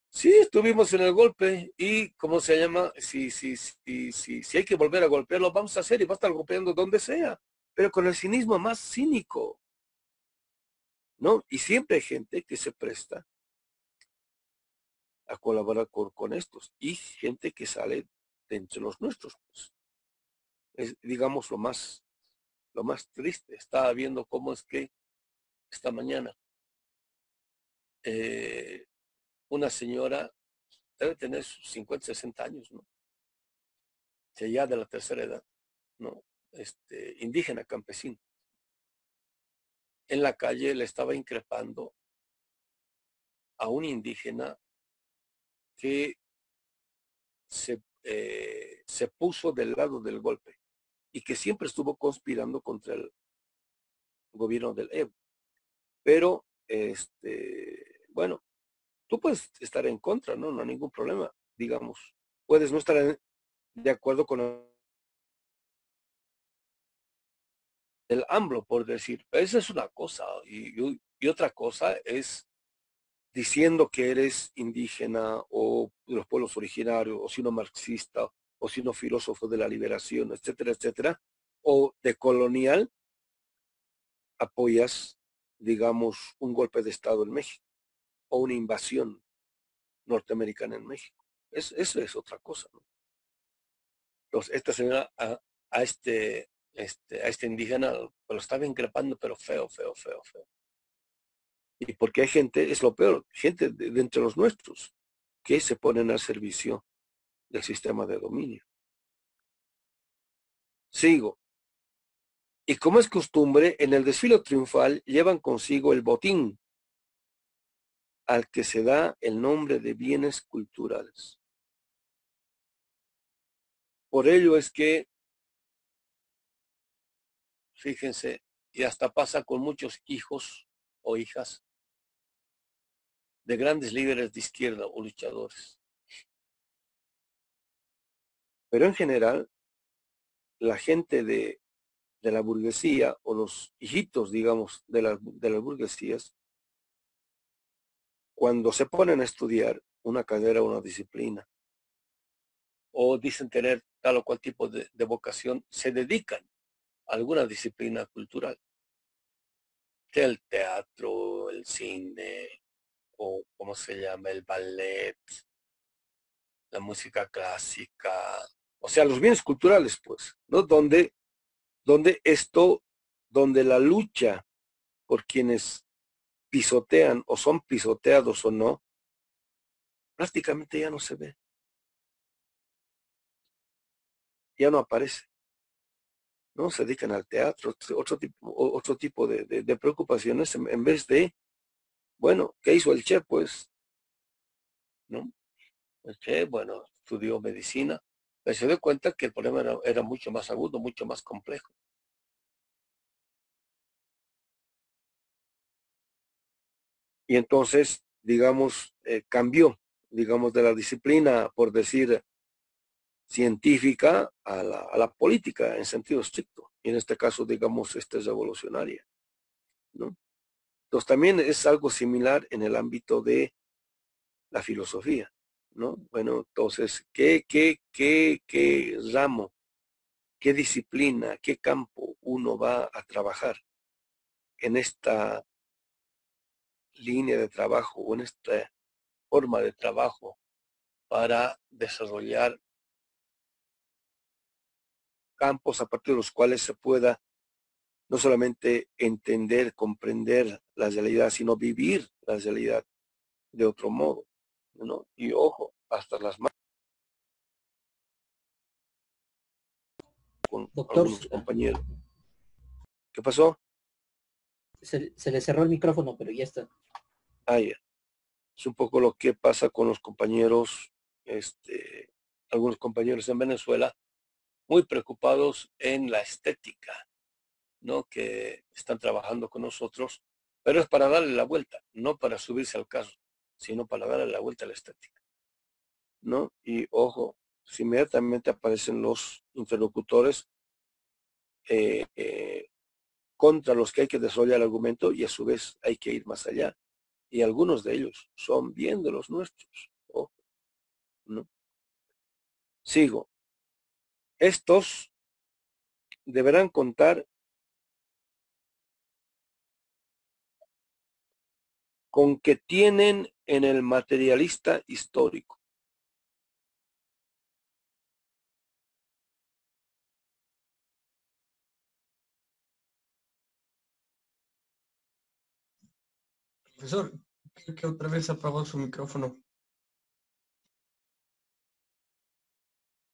sí, estuvimos en el golpe y, ¿cómo se llama? Si, si, si, si, si hay que volver a golpearlo, vamos a hacer y va a estar golpeando donde sea, pero con el cinismo más cínico. ¿no? Y siempre hay gente que se presta a colaborar con, estos y gente que sale de entre los nuestros. Pues. Es, digamos, lo más, lo más triste. Estaba viendo cómo es que esta mañana eh, una señora debe tener 50, 60 años, ¿no? ya de la tercera edad, ¿no? Este, indígena, campesino en la calle le estaba increpando a un indígena que se, eh, se puso del lado del golpe y que siempre estuvo conspirando contra el gobierno del Evo. Pero, este, bueno, tú puedes estar en contra, ¿no? No hay ningún problema, digamos. Puedes no estar de acuerdo con el AMLO, por decir. Esa es una cosa. Y, otra cosa es diciendo que eres indígena o de los pueblos originarios, o sino marxista, o sino filósofo de la liberación, etcétera, etcétera, o de colonial, apoyas, digamos, un golpe de Estado en México, o una invasión norteamericana en México. Es, eso es otra cosa. Esta señora a, este este, este indígena lo estaba increpando, pero feo, feo, feo, feo. Y porque hay gente, es lo peor, gente de, entre los nuestros, que se ponen al servicio del sistema de dominio. Sigo. Y como es costumbre, en el desfile triunfal llevan consigo el botín, al que se da el nombre de bienes culturales. Por ello es que, fíjense, y hasta pasa con muchos hijos o hijas de grandes líderes de izquierda o luchadores. Pero en general, la gente de, de la burguesía o los hijitos, digamos, de, de las burguesías, cuando se ponen a estudiar una carrera o una disciplina, o dicen tener tal o cual tipo de, de vocación, se dedican a alguna disciplina cultural. El teatro, el cine, o cómo se llama, el ballet, la música clásica, o sea, los bienes culturales, pues, ¿no? Donde, donde esto, donde la lucha por quienes pisotean o son pisoteados o no, prácticamente ya no se ve. Ya no aparece. ¿No? Se dedican al teatro, otro tipo, otro tipo de, de, preocupaciones en, vez de, bueno, ¿qué hizo el Che? Pues, ¿no? El Che, bueno, estudió medicina, pero se dio cuenta que el problema era, mucho más agudo, mucho más complejo. y entonces, digamos, eh, cambió, digamos, de la disciplina, por decir, científica a la, a la, política en sentido estricto. Y en este caso, digamos, esta es revolucionaria. ¿no? Entonces también es algo similar en el ámbito de la filosofía. ¿no? Bueno, entonces, ¿qué, qué, qué, qué ramo, qué disciplina, qué campo uno va a trabajar en esta línea de trabajo o en esta forma de trabajo para desarrollar campos a partir de los cuales se pueda no solamente entender, comprender la realidad, sino vivir la realidad de otro modo. ¿no? Y ojo, hasta las manos con Doctor, compañeros. ¿Qué pasó? Se, se, le cerró el micrófono, pero ya está. Ah, ya. Es un poco lo que pasa con los compañeros, este, algunos compañeros en Venezuela, muy preocupados en la estética, ¿no? Que están trabajando con nosotros, pero es para darle la vuelta, no para subirse al caso, sino para darle la vuelta a la estética, ¿no? Y ojo, si inmediatamente aparecen los interlocutores eh, eh, contra los que hay que desarrollar el argumento y a su vez hay que ir más allá y algunos de ellos son bien de los nuestros. ¿no? Sigo. Estos deberán contar con que tienen en el materialista histórico. Profesor, creo que otra vez apagó su micrófono.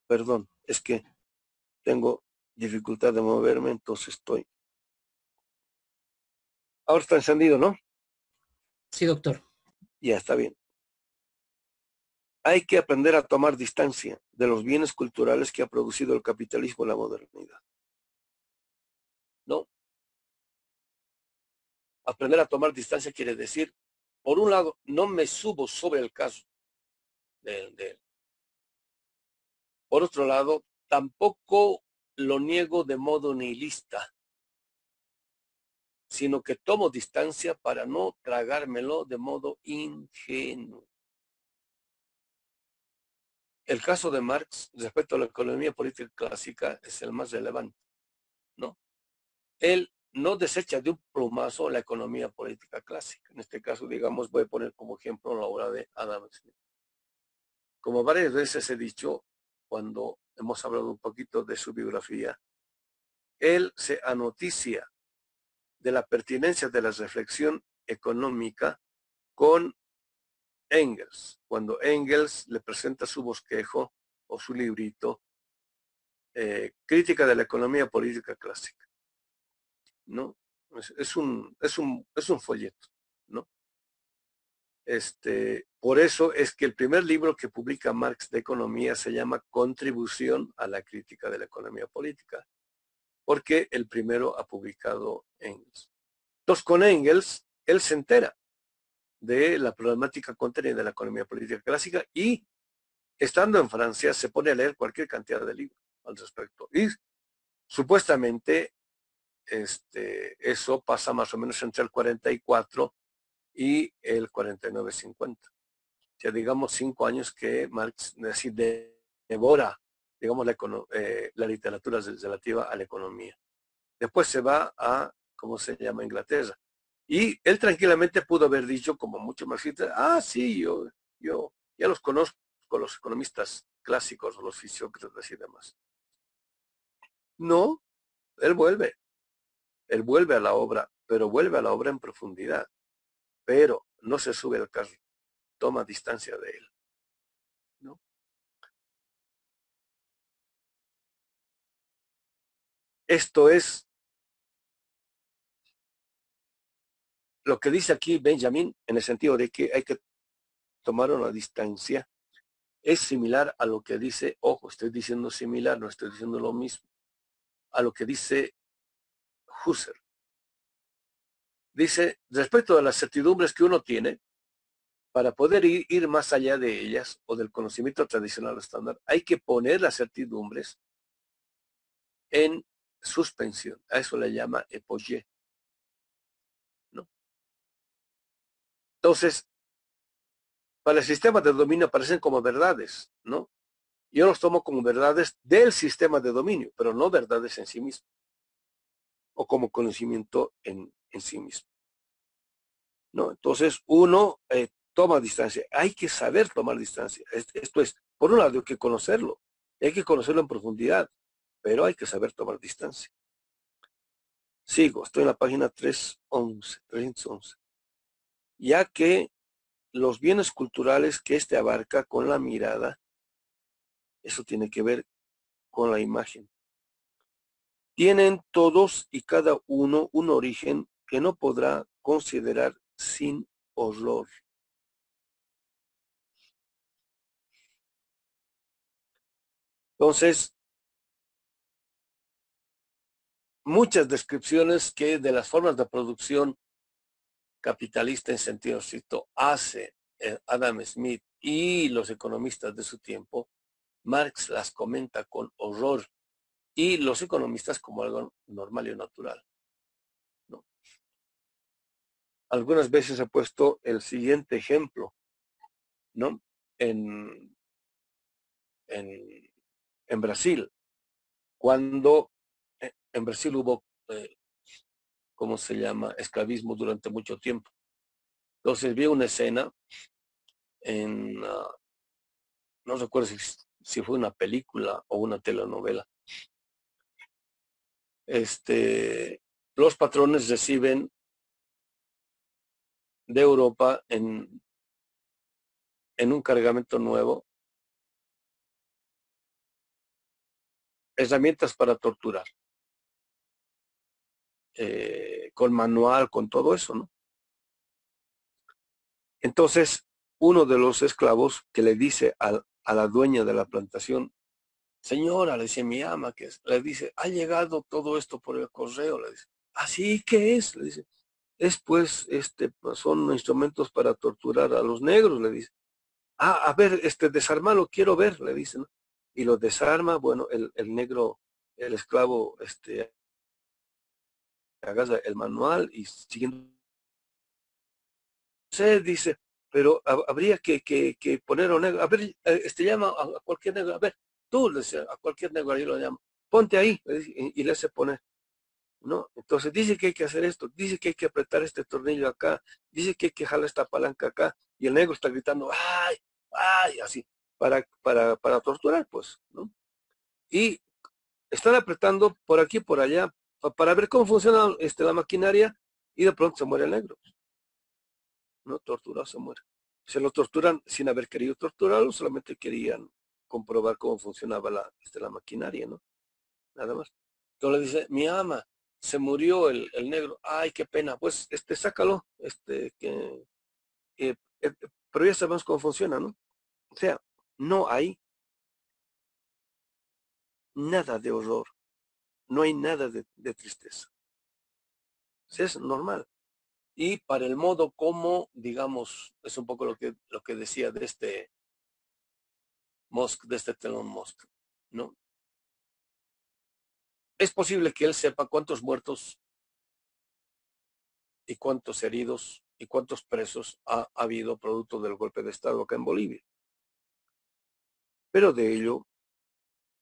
Perdón, es que tengo dificultad de moverme, entonces estoy. Ahora está encendido, ¿no? Sí, doctor. Ya está bien. Hay que aprender a tomar distancia de los bienes culturales que ha producido el capitalismo en la modernidad. ¿No? aprender a tomar distancia quiere decir, por un lado, no me subo sobre el caso de, él. Por otro lado, tampoco lo niego de modo nihilista, sino que tomo distancia para no tragármelo de modo ingenuo. El caso de Marx respecto a la economía política clásica es el más relevante, ¿no? Él no desecha de un plumazo la economía política clásica. En este caso, digamos, voy a poner como ejemplo la obra de Adam Smith. Como varias veces he dicho, cuando hemos hablado un poquito de su biografía, él se anoticia de la pertinencia de la reflexión económica con Engels, cuando Engels le presenta su bosquejo o su librito, eh, Crítica de la Economía Política Clásica. ¿no? Es, es, un, es, un, es un folleto, ¿no? Este, por eso es que el primer libro que publica Marx de economía se llama Contribución a la crítica de la economía política, porque el primero ha publicado Engels. Entonces, con Engels, él se entera de la problemática contenida de la economía política clásica y estando en Francia se pone a leer cualquier cantidad de libros al respecto. Y supuestamente este, eso pasa más o menos entre el 44 y el 49-50. O sea, digamos cinco años que Marx devora, digamos, la, eh, literatura relativa a la economía. Después se va a, ¿cómo se llama? Inglaterra. Y él tranquilamente pudo haber dicho, como muchos marxistas, ah, sí, yo, yo ya los conozco, los economistas clásicos, los fisiócratas y demás. No, él vuelve. Él vuelve a la obra, pero vuelve a la obra en profundidad. Pero no se sube al carro, toma distancia de él. Esto es lo que dice aquí Benjamin en el sentido de que hay que tomar una distancia es similar a lo que dice, ojo, estoy diciendo similar, no estoy diciendo lo mismo, a lo que dice Husserl. Dice, respecto a las certidumbres que uno tiene, para poder ir, ir, más allá de ellas o del conocimiento tradicional estándar, hay que poner las certidumbres en suspensión. A eso le llama epoye. ¿No? Entonces, para el sistema de dominio aparecen como verdades, ¿no? Yo los tomo como verdades del sistema de dominio, pero no verdades en sí mismo, o como conocimiento en, en sí mismo. ¿No? Entonces, uno eh, toma distancia. Hay que saber tomar distancia. Esto es, por un lado, hay que conocerlo, hay que conocerlo en profundidad, pero hay que saber tomar distancia. Sigo, estoy en la página 311, 311. Ya que los bienes culturales que éste abarca con la mirada, eso tiene que ver con la imagen. Tienen todos y cada uno un origen que no podrá considerar sin horror. Entonces, muchas descripciones que de las formas de producción capitalista en sentido estricto hace eh, Adam Smith y los economistas de su tiempo, Marx las comenta con horror y los economistas como algo normal y natural. Algunas veces he puesto el siguiente ejemplo, ¿no? En, en, Brasil, cuando en Brasil hubo eh, ¿cómo se llama?, esclavismo durante mucho tiempo. Entonces vi una escena en, uh, no recuerdo si, fue una película o una telenovela. Este, los patrones reciben de Europa en, en un cargamento nuevo herramientas para torturar. Eh, con manual, con todo eso, ¿no? Entonces, uno de los esclavos que le dice a, la dueña de la plantación, señora, le dice mi ama, que es, le dice, ha llegado todo esto por el correo, le dice, así que es, le dice, es pues, este, pues, son instrumentos para torturar a los negros, le dice. Ah, a ver, este, desarmalo, quiero ver, le dice, ¿no? Y lo desarma, bueno, el, el negro, el esclavo, este, hagas el manual y siguiendo. Se dice, pero habría que, que, poner a negro. A ver, eh, este llama a, cualquier negro. A ver, tú le a cualquier negro ahí lo llama. Ponte ahí y, le hace poner. ¿No? Entonces dice que hay que hacer esto, dice que hay que apretar este tornillo acá, dice que hay que jalar esta palanca acá, y el negro está gritando, ¡ay! ¡ay! así, para, para, para torturar, pues, ¿no? Y están apretando por aquí, por allá, para ver cómo funciona este, la maquinaria y de pronto se muere el negro. No tortura, se muere. Se lo torturan sin haber querido torturarlo, solamente querían comprobar cómo funcionaba la, este, la maquinaria, ¿no? Nada más. Entonces dice, mi ama, se murió el, negro, ay, qué pena, pues, este, sácalo, este, que, eh, eh, pero ya sabemos cómo funciona, ¿no? O sea, no hay nada de horror, no hay nada de, tristeza. Es normal. Y para el modo como, digamos, es un poco lo que, lo que decía de este Musk, de este Telon Musk, ¿no? Es posible que él sepa cuántos muertos y cuántos heridos y cuántos presos ha, habido producto del golpe de Estado acá en Bolivia. Pero de ello,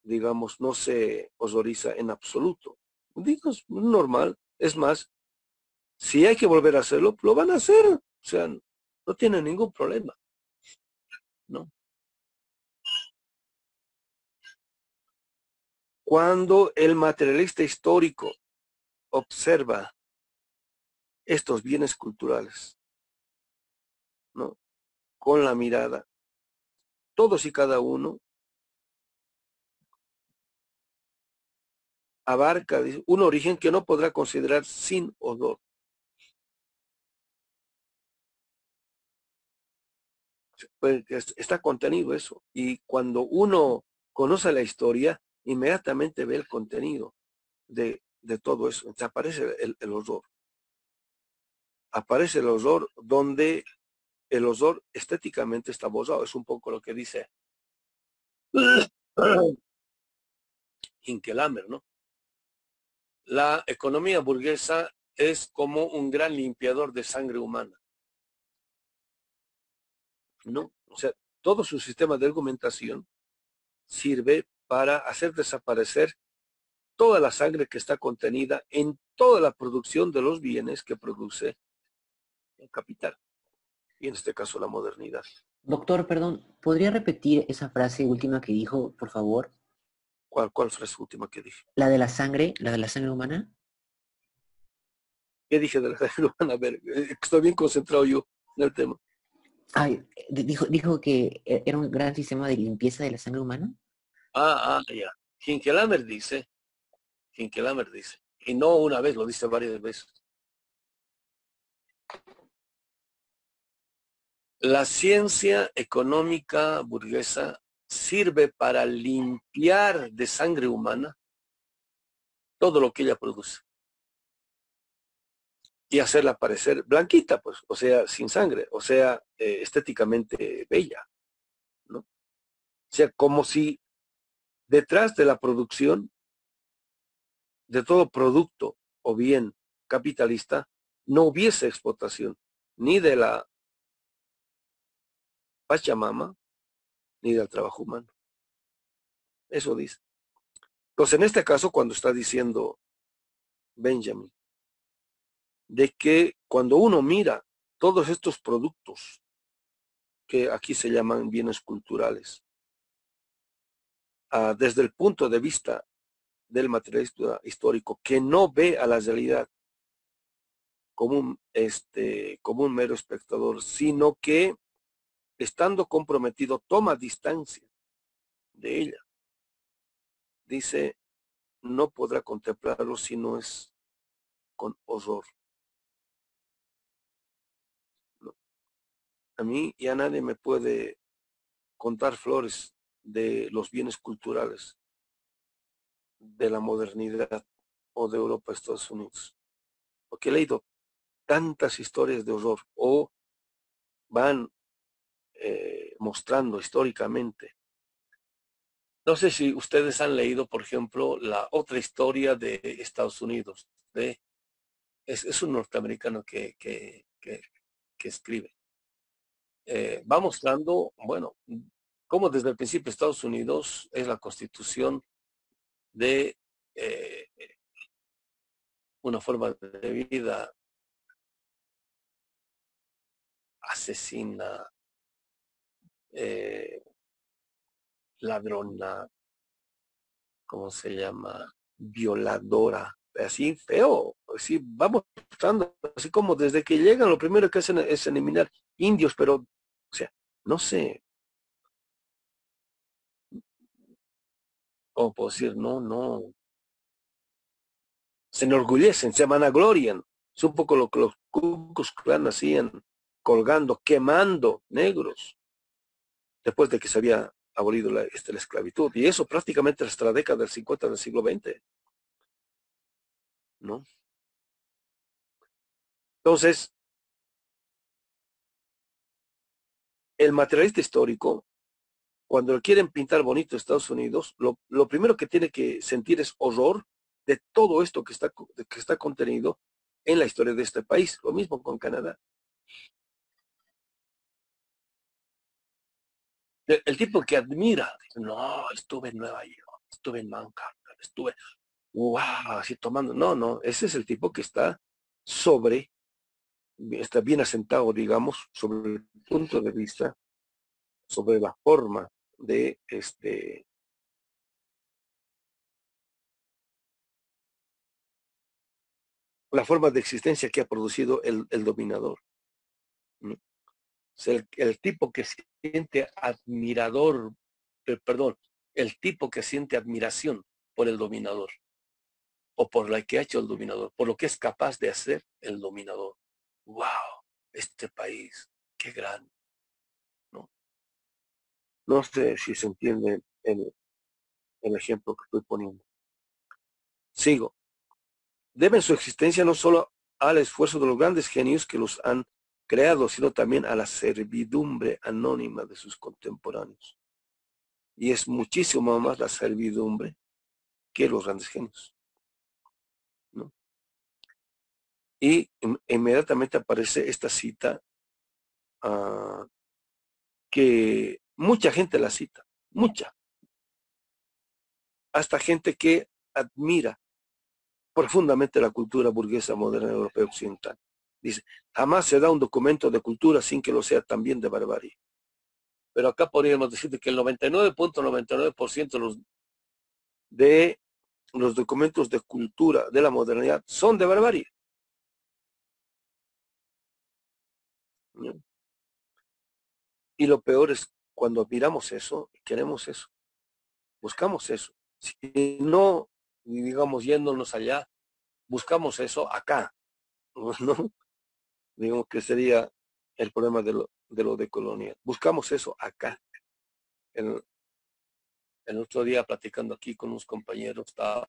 digamos, no se osoriza en absoluto. Digo, es normal. Es más, si hay que volver a hacerlo, lo van a hacer. O sea, no tiene ningún problema. ¿No? Cuando el materialista histórico observa estos bienes culturales, ¿no? Con la mirada, todos y cada uno abarca un origen que no podrá considerar sin odor. Pues está contenido eso. Y cuando uno conoce la historia, inmediatamente ve el contenido de, todo eso. Aparece el, el horror. Aparece el horror donde el horror estéticamente está borrado. Es un poco lo que dice (clears throat) Hinkelamer, ¿no? La economía burguesa es como un gran limpiador de sangre humana. ¿No? O sea, todo su sistema de argumentación sirve para hacer desaparecer toda la sangre que está contenida en toda la producción de los bienes que produce el capital. Y en este caso la modernidad. Doctor, perdón, ¿podría repetir esa frase última que dijo, por favor? ¿Cuál, cuál frase última que dije? La de la sangre, la de la sangre humana. ¿Qué dije de la sangre (laughs) humana? A ver, eh, estoy bien concentrado yo en el tema. Ay, dijo, dijo que e, era un gran sistema de limpieza de la sangre humana. Ah, ah, ya. Hinkelamer dice, Hinkelamer dice, y no una vez, lo dice varias veces. La ciencia económica burguesa sirve para limpiar de sangre humana todo lo que ella produce y hacerla parecer blanquita, pues, o sea, sin sangre, o sea, eh, estéticamente bella, ¿no? O sea, como si detrás de la producción de todo producto o bien capitalista no hubiese explotación ni de la Pachamama ni del trabajo humano. Eso dice. Entonces, en este caso, cuando está diciendo Benjamin, de que cuando uno mira todos estos productos, que aquí se llaman bienes culturales, Ah, desde el punto de vista del materialista histórico que no ve a la realidad como un, este, como un mero espectador, sino que estando comprometido toma distancia de ella. Dice, no podrá contemplarlo si no es con horror. A mí ya nadie me puede contar flores de los bienes culturales de la modernidad o de Europa, Estados Unidos. Porque he leído tantas historias de horror o van eh, mostrando históricamente. No sé si ustedes han leído, por ejemplo, la otra historia de Estados Unidos. Es, un norteamericano que, que, escribe. Eh, va mostrando, bueno, como desde el principio Estados Unidos es la constitución de eh, una forma de vida asesina, eh, ladrona, ¿cómo se llama? Violadora, así feo, así vamos mostrando, así como desde que llegan lo primero que hacen es eliminar indios, pero, o sea, no sé, ¿Cómo puedo decir? No, no. se enorgullecen, se vanaglorian. Es un poco lo que los cucos clan hacían, colgando, quemando negros, después de que se había abolido la, este, la esclavitud. Y eso prácticamente hasta la década del 50 del siglo XX. ¿No? Entonces, el materialista histórico, cuando quieren pintar bonito Estados Unidos, lo, lo, primero que tiene que sentir es horror de todo esto que está, que está contenido en la historia de este país. Lo mismo con Canadá. El, tipo que admira, no, estuve en Nueva York, estuve en Manhattan, estuve, wow, así tomando. No, no, ese es el tipo que está sobre está bien asentado, digamos, sobre el punto de vista, sobre la forma de este la forma de existencia que ha producido el dominador. El, el, tipo que siente admirador, perdón, el tipo que siente admiración por el dominador o por la que ha hecho el dominador, por lo que es capaz de hacer el dominador wow, este país, qué grande. ¿no? no sé si se entiende el, el ejemplo que estoy poniendo. Sigo. Deben su existencia no solo al esfuerzo de los grandes genios que los han creado, sino también a la servidumbre anónima de sus contemporáneos. Y es muchísimo más la servidumbre que los grandes genios. Y inmediatamente aparece esta cita uh, que mucha gente la cita, mucha. Hasta gente que admira profundamente la cultura burguesa moderna europea occidental. Dice, jamás se da un documento de cultura sin que lo sea también de barbarie. Pero acá podríamos decir que el 99.99% ,99 de los de los documentos de cultura de la modernidad son de barbarie. Y lo peor es cuando miramos eso, queremos eso, buscamos eso. Si no, digamos, yéndonos allá, buscamos eso acá, (laughs) ¿no? Digamos que sería el problema de lo de, lo de colonia. Buscamos eso acá. El, el otro día platicando aquí con unos compañeros, estaba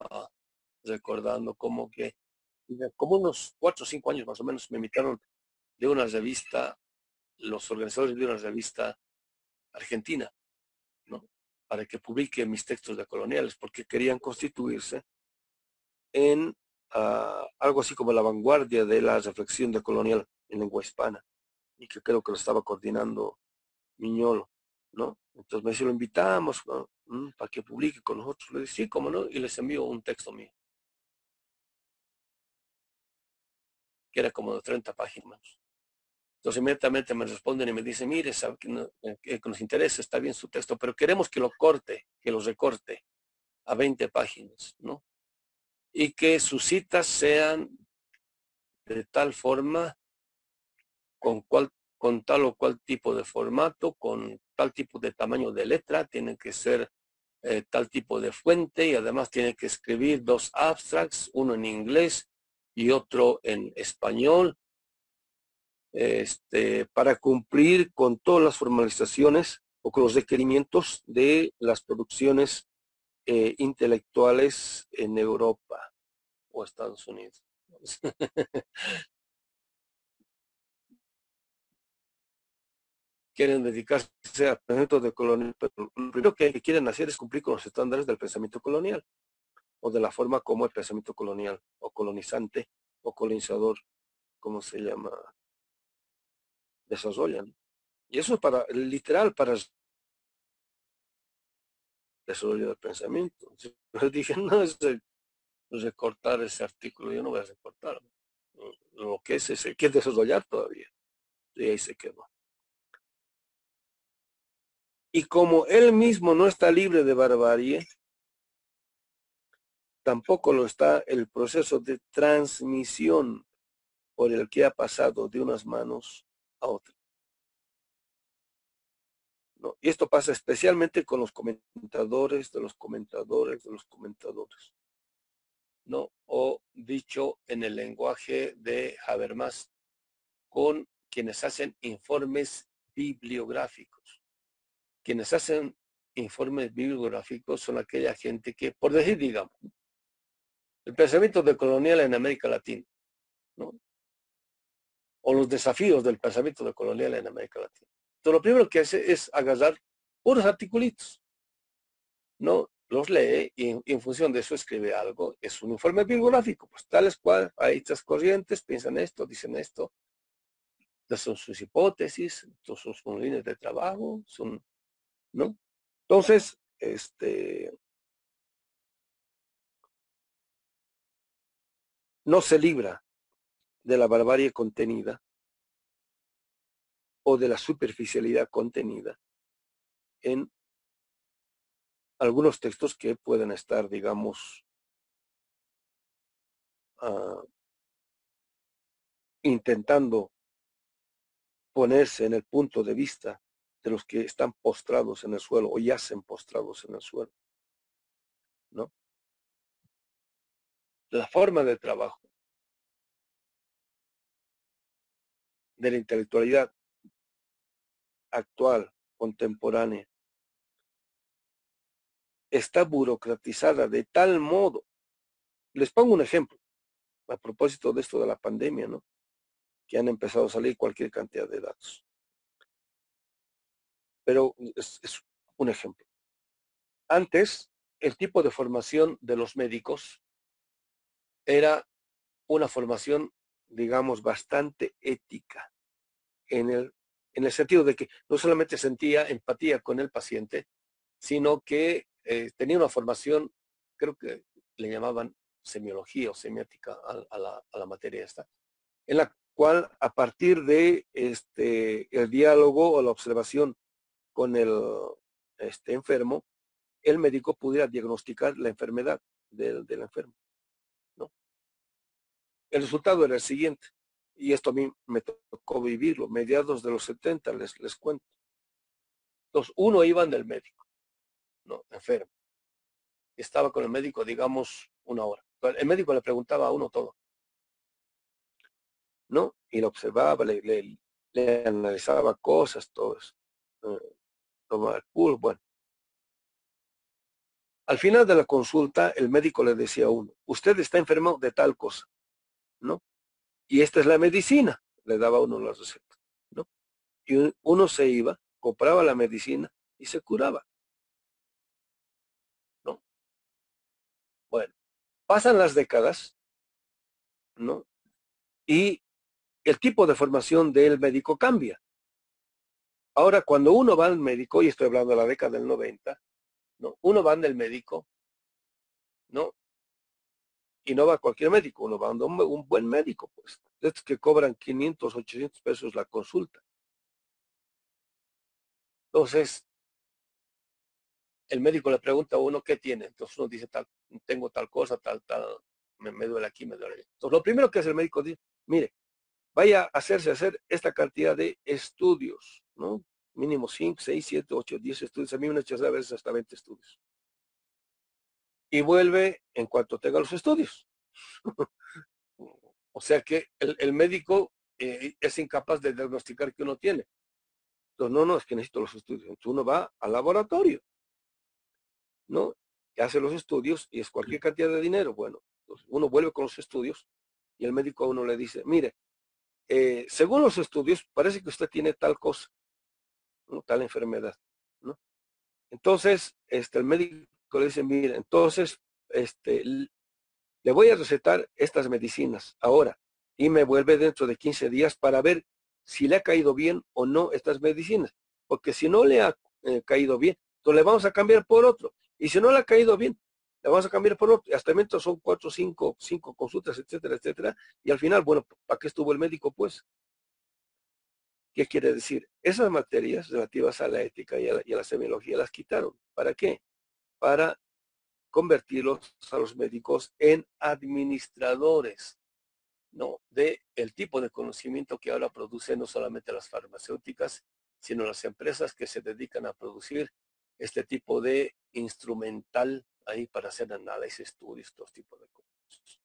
recordando como que, como unos cuatro o cinco años más o menos, me invitaron de una revista, los organizadores de una revista argentina, ¿no? Para que publique mis textos de coloniales, porque querían constituirse en uh, algo así como la vanguardia de la reflexión de colonial en lengua hispana, y que creo que lo estaba coordinando Miñolo, ¿no? Entonces me dice, lo invitamos. Mm, para que publique con nosotros. Le dije, sí, cómo no, y les envío un texto mío. Que era como de 30 páginas. Entonces inmediatamente me responden y me dicen, mire, sabe que, no, eh, que, nos interesa, está bien su texto, pero queremos que lo corte, que lo recorte a 20 páginas, ¿no? Y que sus citas sean de tal forma, con, con tal o cual tipo de formato, con tal tipo de tamaño de letra, tiene que ser eh, tal tipo de fuente y además tiene que escribir dos abstracts, uno en inglés y otro en español, este, para cumplir con todas las formalizaciones o con los requerimientos de las producciones eh, intelectuales en Europa o Estados Unidos. (laughs) quieren dedicarse al pensamiento de colonial, pero lo primero que quieren hacer es cumplir con los estándares del pensamiento colonial o de la forma como el pensamiento colonial o colonizante o colonizador, como se llama desarrollan. Y eso es para, literal, para el desarrollo del pensamiento. Yo (laughs) dije, no es recortar ese artículo, yo no voy a recortar. Lo que es ese, que es desarrollar todavía. Y ahí se quedó. Y como él mismo no está libre de barbarie, tampoco lo está el proceso de transmisión por el que ha pasado de unas manos a otra. ¿No? Y esto pasa especialmente con los comentadores de los comentadores de los comentadores. ¿no? O dicho en el lenguaje de Habermas, con quienes hacen informes bibliográficos. Quienes hacen informes bibliográficos son aquella gente que, por decir, digamos, el pensamiento colonial en América Latina, ¿no? O los desafíos del pensamiento colonial en América Latina. Entonces, lo primero que hace es agarrar unos articulitos, ¿no? Los lee y en, función de eso escribe algo. Es un informe bibliográfico, pues tales cual, hay estas corrientes, piensan esto, dicen esto. Estas son sus hipótesis, estos son sus líneas de trabajo, son, ¿no? Entonces, este, no se libra de la barbarie contenida o de la superficialidad contenida en algunos textos que pueden estar, digamos, ah, intentando ponerse en el punto de vista de los que están postrados en el suelo o yacen postrados en el suelo. ¿No? La forma de trabajo de la intelectualidad actual, contemporánea, está burocratizada de tal modo. Les pongo un ejemplo a propósito de esto de la pandemia, ¿no? Que han empezado a salir cualquier cantidad de datos. Pero es, un ejemplo. Antes, el tipo de formación de los médicos era una formación, digamos, bastante ética, en el, en el sentido de que no solamente sentía empatía con el paciente, sino que eh, tenía una formación, creo que le llamaban semiología o semiótica a, la, materia esta, en la cual a partir de este, el diálogo o la observación con el este, enfermo, el médico pudiera diagnosticar la enfermedad del, enfermo. ¿no? El resultado era el siguiente, y esto a mí me tocó vivirlo, mediados de los 70, les, les cuento. Entonces, uno iban del médico, no, enfermo. Estaba con el médico, digamos, una hora. El médico le preguntaba a uno todo. ¿No? Y lo observaba, le, analizaba cosas, todo eso. Eh, el pulso, bueno. Al final de la consulta, el médico le decía a uno, usted está enfermo de tal cosa, ¿no? Y esta es la medicina, le daba uno las recetas, ¿no? Y uno se iba, compraba la medicina y se curaba. Bueno, pasan las décadas, ¿no? Y el tipo de formación del médico cambia. Ahora, cuando uno va al médico, y estoy hablando de la década del 90, ¿no? Uno va del médico, ¿no? Y no va a cualquier médico, uno va a un, buen médico, pues. Estos que cobran 500, 800 pesos la consulta. Entonces, el médico le pregunta a uno qué tiene. Entonces uno dice tal, tengo tal cosa, tal, tal, me, duele aquí, me duele. Entonces lo primero que hace el médico dice, mire, vaya a hacerse hacer esta cantidad de estudios, Mínimo 5, 6, 7, 8, 10 estudios. A mí me hecho a veces hasta 20 estudios. Y vuelve en cuanto tenga los estudios. (laughs) o sea que el, médico eh, es incapaz de diagnosticar que uno tiene. Entonces, no, no, es que necesito los estudios. Entonces uno va al laboratorio ¿no? Hace los estudios y es cualquier cantidad de dinero. Bueno, uno vuelve con los estudios y el médico a uno le dice, mire, eh, según los estudios, parece que usted tiene tal cosa, tal enfermedad, ¿no? Entonces, este, el médico le dice, mire, entonces, este, le voy a recetar estas medicinas ahora y me vuelve dentro de 15 días para ver si le ha caído bien o no estas medicinas. Porque si no le ha eh, caído bien, entonces le vamos a cambiar por otro. Y si no le ha caído bien, le vamos a cambiar por otro. Hasta el momento son cuatro, cinco, cinco consultas, etcétera, etcétera. Y al final, bueno, ¿para qué estuvo el médico? Pues, ¿qué quiere decir? Esas materias relativas a la ética y a la, semiología las quitaron. ¿Para qué? Para convertirlos a los médicos en administradores, ¿no? De el tipo de conocimiento que ahora producen no solamente las farmacéuticas, sino las empresas que se dedican a producir este tipo de instrumental ahí para hacer análisis, estudios, todo tipo de cosas.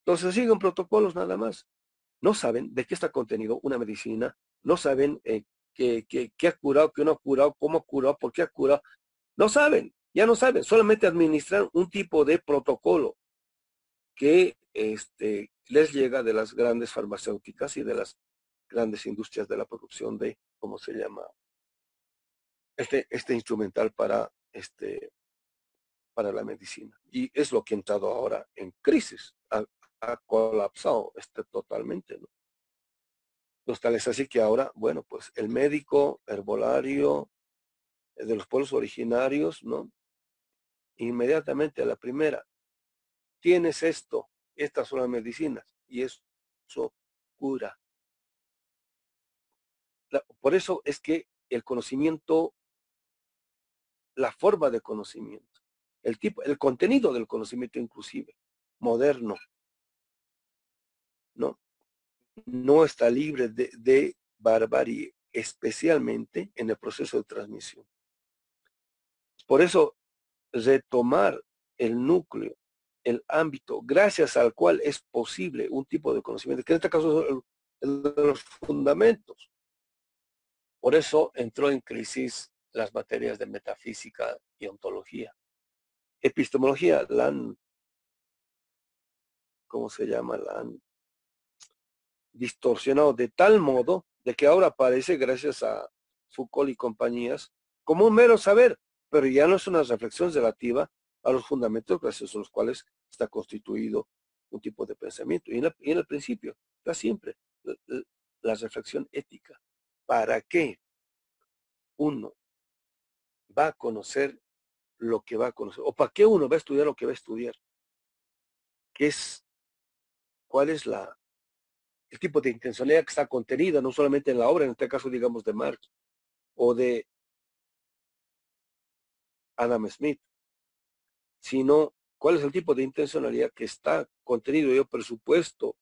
Entonces siguen protocolos nada más. No saben de qué está contenido una medicina, no saben eh, qué, ha curado, qué no ha curado, cómo ha curado, por qué ha curado. No saben, ya no saben, solamente administran un tipo de protocolo que este, les llega de las grandes farmacéuticas y de las grandes industrias de la producción de, ¿cómo se llama? Este, este instrumental para, este, para la medicina. Y es lo que ha entrado ahora en crisis. Ha, colapsado este, totalmente. Los tales así que ahora, bueno, pues el médico herbolario eh, de los pueblos originarios, ¿no? Inmediatamente a la primera, tienes esto, estas son las medicinas, y eso cura por eso es que el conocimiento, la forma de conocimiento, el tipo, el contenido del conocimiento inclusive, moderno, no, no está libre de, barbarie, especialmente en el proceso de transmisión. Por eso, retomar el núcleo, el ámbito, gracias al cual es posible un tipo de conocimiento, que en este caso es el de los fundamentos, por eso entró en crisis las materias de metafísica y ontología. Epistemología la ¿cómo se llama? La distorsionado de tal modo de que ahora aparece, gracias a Foucault y compañías, como un mero saber, pero ya no es una reflexión relativa a los fundamentos gracias a los cuales está constituido un tipo de pensamiento. Y en, el principio está siempre la reflexión ética. ¿Para qué uno va a conocer lo que va a conocer? ¿O para qué uno va a estudiar lo que va a estudiar? ¿Qué es, cuál es la, el tipo de intencionalidad que está contenida, no solamente en la obra, en este caso, digamos, de Marx o de Adam Smith, sino cuál es el tipo de intencionalidad que está contenido, yo presupuesto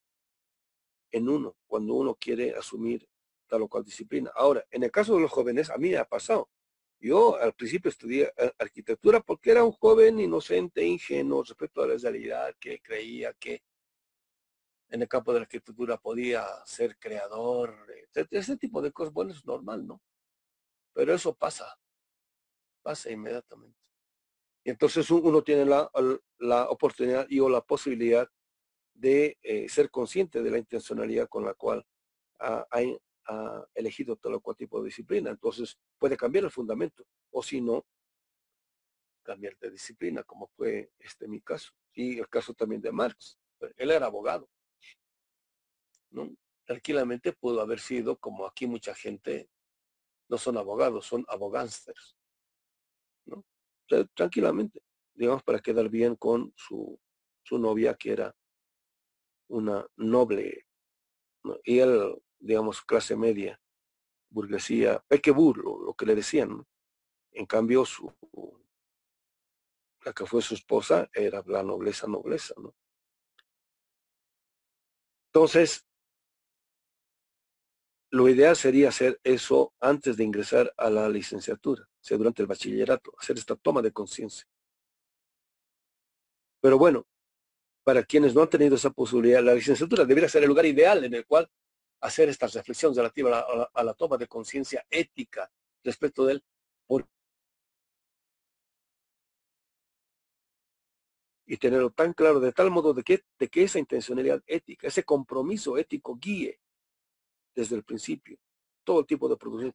en uno, cuando uno quiere asumir tal o cual disciplina. Ahora, en el caso de los jóvenes, a mí me ha pasado. Yo al principio estudié eh, arquitectura porque era un joven inocente, ingenuo respecto a la realidad, que creía que en el campo de la arquitectura podía ser creador, ese tipo de cosas, bueno, es normal, ¿no? Pero eso pasa, pasa inmediatamente. Y entonces uno tiene la, la oportunidad y o la posibilidad de eh, ser consciente de la intencionalidad con la cual ha, ha elegido tal o cual tipo de disciplina. Entonces puede cambiar el fundamento o si no, cambiar de disciplina, como fue este mi caso. Y el caso también de Marx. Él era abogado. ¿No? Tranquilamente pudo haber sido, como aquí mucha gente, no son abogados, son abogánsters. ¿no? tranquilamente, digamos, para quedar bien con su, su novia, que era una noble. Y él digamos, clase media, burguesía, peque burro, lo que le decían. En cambio, su, la que fue su esposa era la nobleza, nobleza, ¿no? Entonces, lo ideal sería hacer eso antes de ingresar a la licenciatura, o sea, durante el bachillerato, hacer esta toma de conciencia. Pero bueno, para quienes no han tenido esa posibilidad, la licenciatura debería ser el lugar ideal en el cual hacer esta reflexión relativa a la, toma de conciencia ética respecto de él, por y tenerlo tan claro de tal modo de que, de que esa intencionalidad ética, ese compromiso ético guíe desde el principio todo el tipo de producción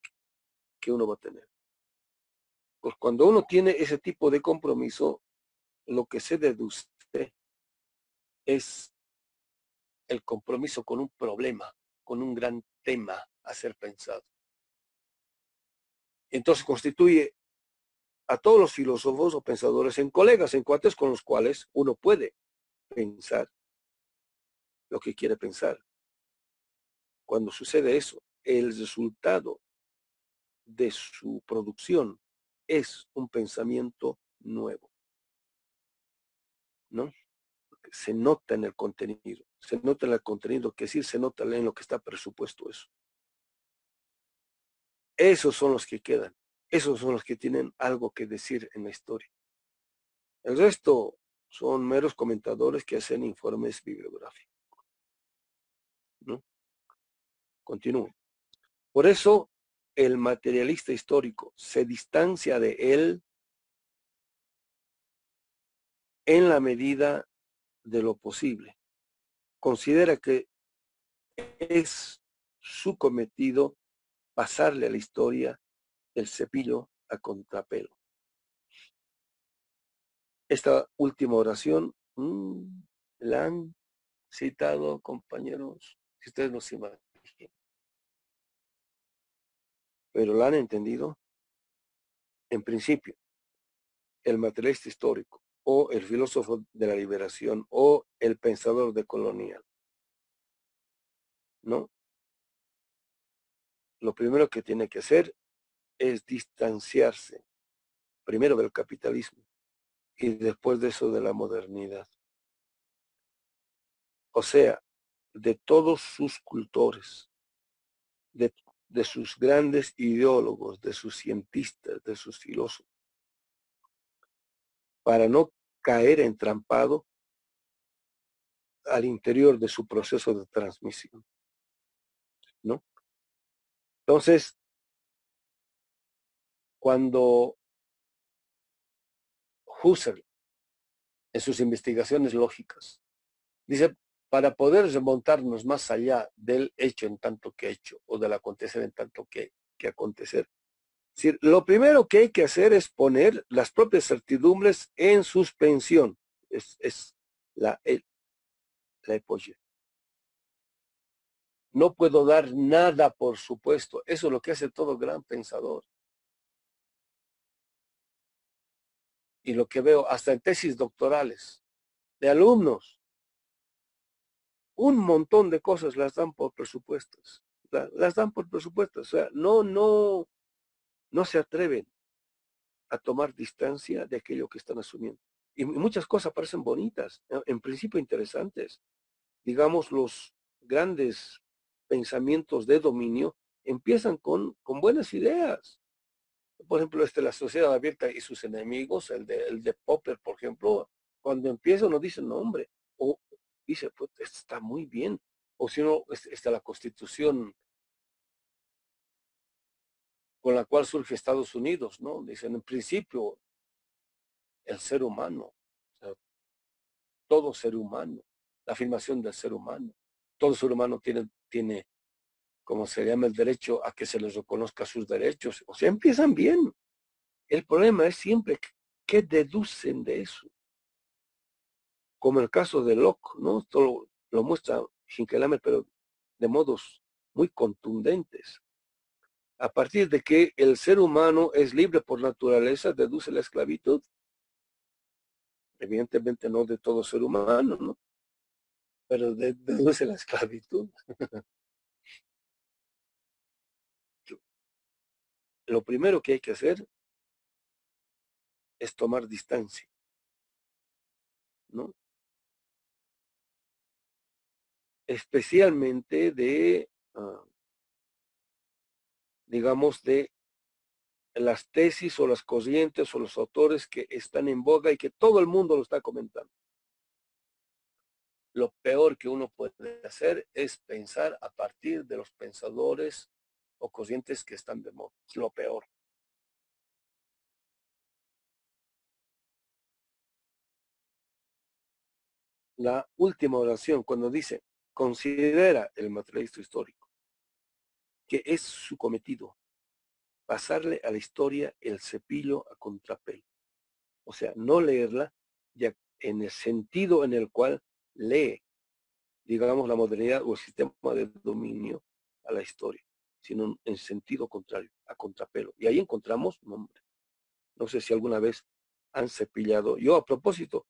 que uno va a tener. Pues cuando uno tiene ese tipo de compromiso, lo que se deduce es el compromiso con un problema, con un gran tema a ser pensado. Entonces constituye a todos los filósofos o pensadores en colegas, en cuates con los cuales uno puede pensar lo que quiere pensar. Cuando sucede eso, el resultado de su producción es un pensamiento nuevo. ¿No? Se nota en el contenido se nota en el contenido, que decir, se nota en lo que está presupuesto eso. Esos son los que quedan, esos son los que tienen algo que decir en la historia. El resto son meros comentadores que hacen informes bibliográficos. ¿no? Continúo. Por eso el materialista histórico se distancia de él en la medida de lo posible. Considera que es su cometido pasarle a la historia el cepillo a contrapelo. Esta última oración mm, la han citado compañeros, si ustedes no se imaginan. Pero la han entendido. En principio, el materialista histórico o el filósofo de la liberación o el pensador de colonial. ¿No? Lo primero que tiene que hacer es distanciarse primero del capitalismo y después de eso de la modernidad. O sea, de todos sus cultores, de, de sus grandes ideólogos, de sus cientistas, de sus filósofos, para no caer entrampado al interior de su proceso de transmisión. ¿No? Entonces, cuando Husserl, en sus investigaciones lógicas, dice, para poder remontarnos más allá del hecho en tanto que hecho o del acontecer en tanto que, que acontecer. Lo primero que hay que hacer es poner las propias certidumbres en suspensión. Es, la, el, No puedo dar nada, por supuesto. Eso es lo que hace todo gran pensador. y lo que veo hasta en tesis doctorales de alumnos, un montón de cosas las dan por presupuestos, las dan por presupuestos, o sea, no, no, no se atreven a tomar distancia de aquello que están asumiendo. Y muchas cosas parecen bonitas, en principio interesantes. Digamos, los grandes pensamientos de dominio empiezan con, con buenas ideas por ejemplo, este, la sociedad abierta y sus enemigos, el de, el de Popper, por ejemplo, cuando empieza no dice nombre, o dice, pues está muy bien, o si no, está la constitución con la cual surge Estados Unidos, ¿no? Dicen, en principio, el ser humano, todo ser humano, la afirmación del ser humano, todo ser humano tiene, tiene como se llama el derecho a que se les reconozca sus derechos. O sea, empiezan bien. El problema es siempre qué deducen de eso. Como el caso de Locke, ¿no? Esto lo, lo muestra Hinkelamer, pero de modos muy contundentes. A partir de que el ser humano es libre por naturaleza, deduce la esclavitud. Evidentemente no de todo ser humano, ¿no? Pero deduce la esclavitud. lo primero que hay que hacer es tomar distancia, ¿no? Especialmente de, uh, digamos, de las tesis o las corrientes o los autores que están en boga y que todo el mundo lo está comentando. Lo peor que uno puede hacer es pensar a partir de los pensadores o corrientes que están de moda. Lo peor. La última oración, cuando dice, considera el materialista histórico, que es su cometido, pasarle a la historia el cepillo a contrapelo. O sea, no leerla ya en el sentido en el cual lee, digamos, la modernidad o el sistema de dominio a la historia sino en sentido contrario, a contrapelo. Y ahí encontramos nombre. No sé si alguna vez han cepillado. Yo a propósito,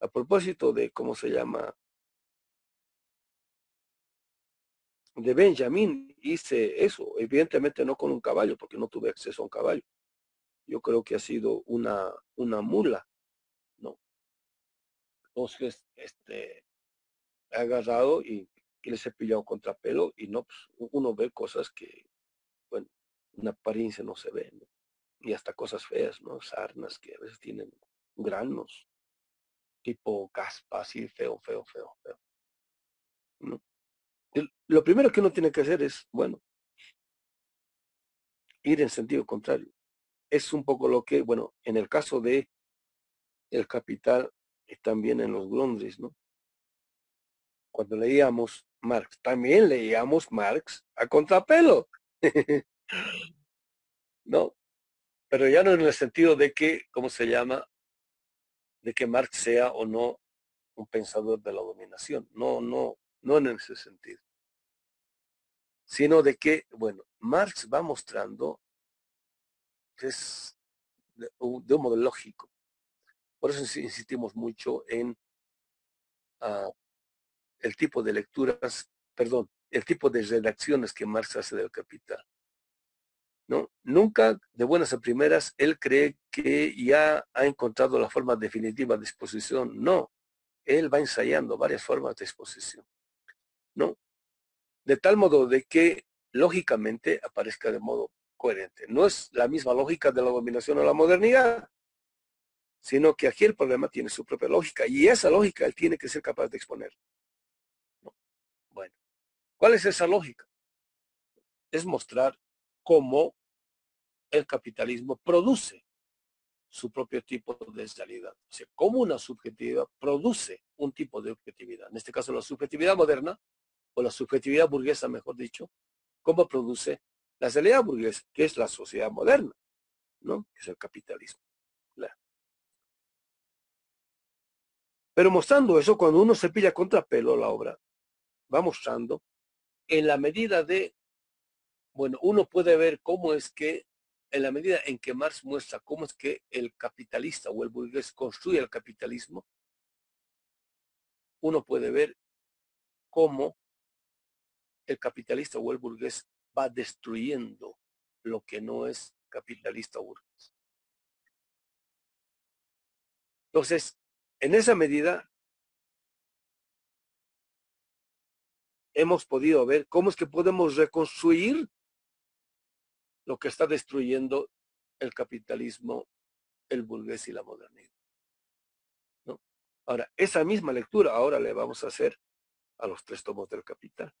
a propósito de cómo se llama, de Benjamín, hice eso, evidentemente no con un caballo, porque no tuve acceso a un caballo. Yo creo que ha sido una, una mula, ¿no? Entonces, este, he agarrado y que les he pillado contrapelo y no, pues, uno ve cosas que, bueno, una apariencia no se ve, Y hasta cosas feas, ¿no? Sarnas que a veces tienen granos. tipo caspa, así feo, feo, feo, feo. Lo primero que uno tiene que hacer es, bueno, ir en sentido contrario. Es un poco lo que, bueno, en el caso de el capital también en los Londres, ¿no? Cuando leíamos Marx, también leíamos Marx a contrapelo. (laughs) ¿No? Pero ya no en el sentido de que, ¿cómo se llama? De que Marx sea o no un pensador de la dominación. No, no, no en ese sentido. Sino de que, bueno, Marx va mostrando que es de, un modo lógico. Por eso insistimos mucho en ah, el tipo de lecturas, perdón, el tipo de redacciones que Marx hace del Capital. ¿No? Nunca, de buenas a primeras, él cree que ya ha encontrado la forma definitiva de exposición. No, él va ensayando varias formas de exposición. ¿No? De tal modo de que lógicamente aparezca de modo coherente. No es la misma lógica de la dominación o la modernidad, sino que aquí el problema tiene su propia lógica y esa lógica él tiene que ser capaz de exponer. Bueno, ¿cuál es esa lógica? Es mostrar cómo el capitalismo produce su propio tipo de realidad. O sea, cómo una subjetividad produce un tipo de objetividad. En este caso, la subjetividad moderna, o la subjetividad burguesa, mejor dicho, cómo produce la realidad burguesa, que es la sociedad moderna, ¿no? Que es el capitalismo. Pero mostrando eso, cuando uno se pilla contrapelo la obra, va mostrando en la medida de, bueno, uno puede ver cómo es que, en la medida en que Marx muestra cómo es que el capitalista o el burgués construye el capitalismo, uno puede ver cómo el capitalista o el burgués va destruyendo lo que no es capitalista burgués. Entonces, en esa medida, hemos podido ver cómo es que podemos reconstruir lo que está destruyendo el capitalismo, el burgués y la modernidad. Ahora, esa misma lectura ahora le vamos a hacer a los tres tomos del capital.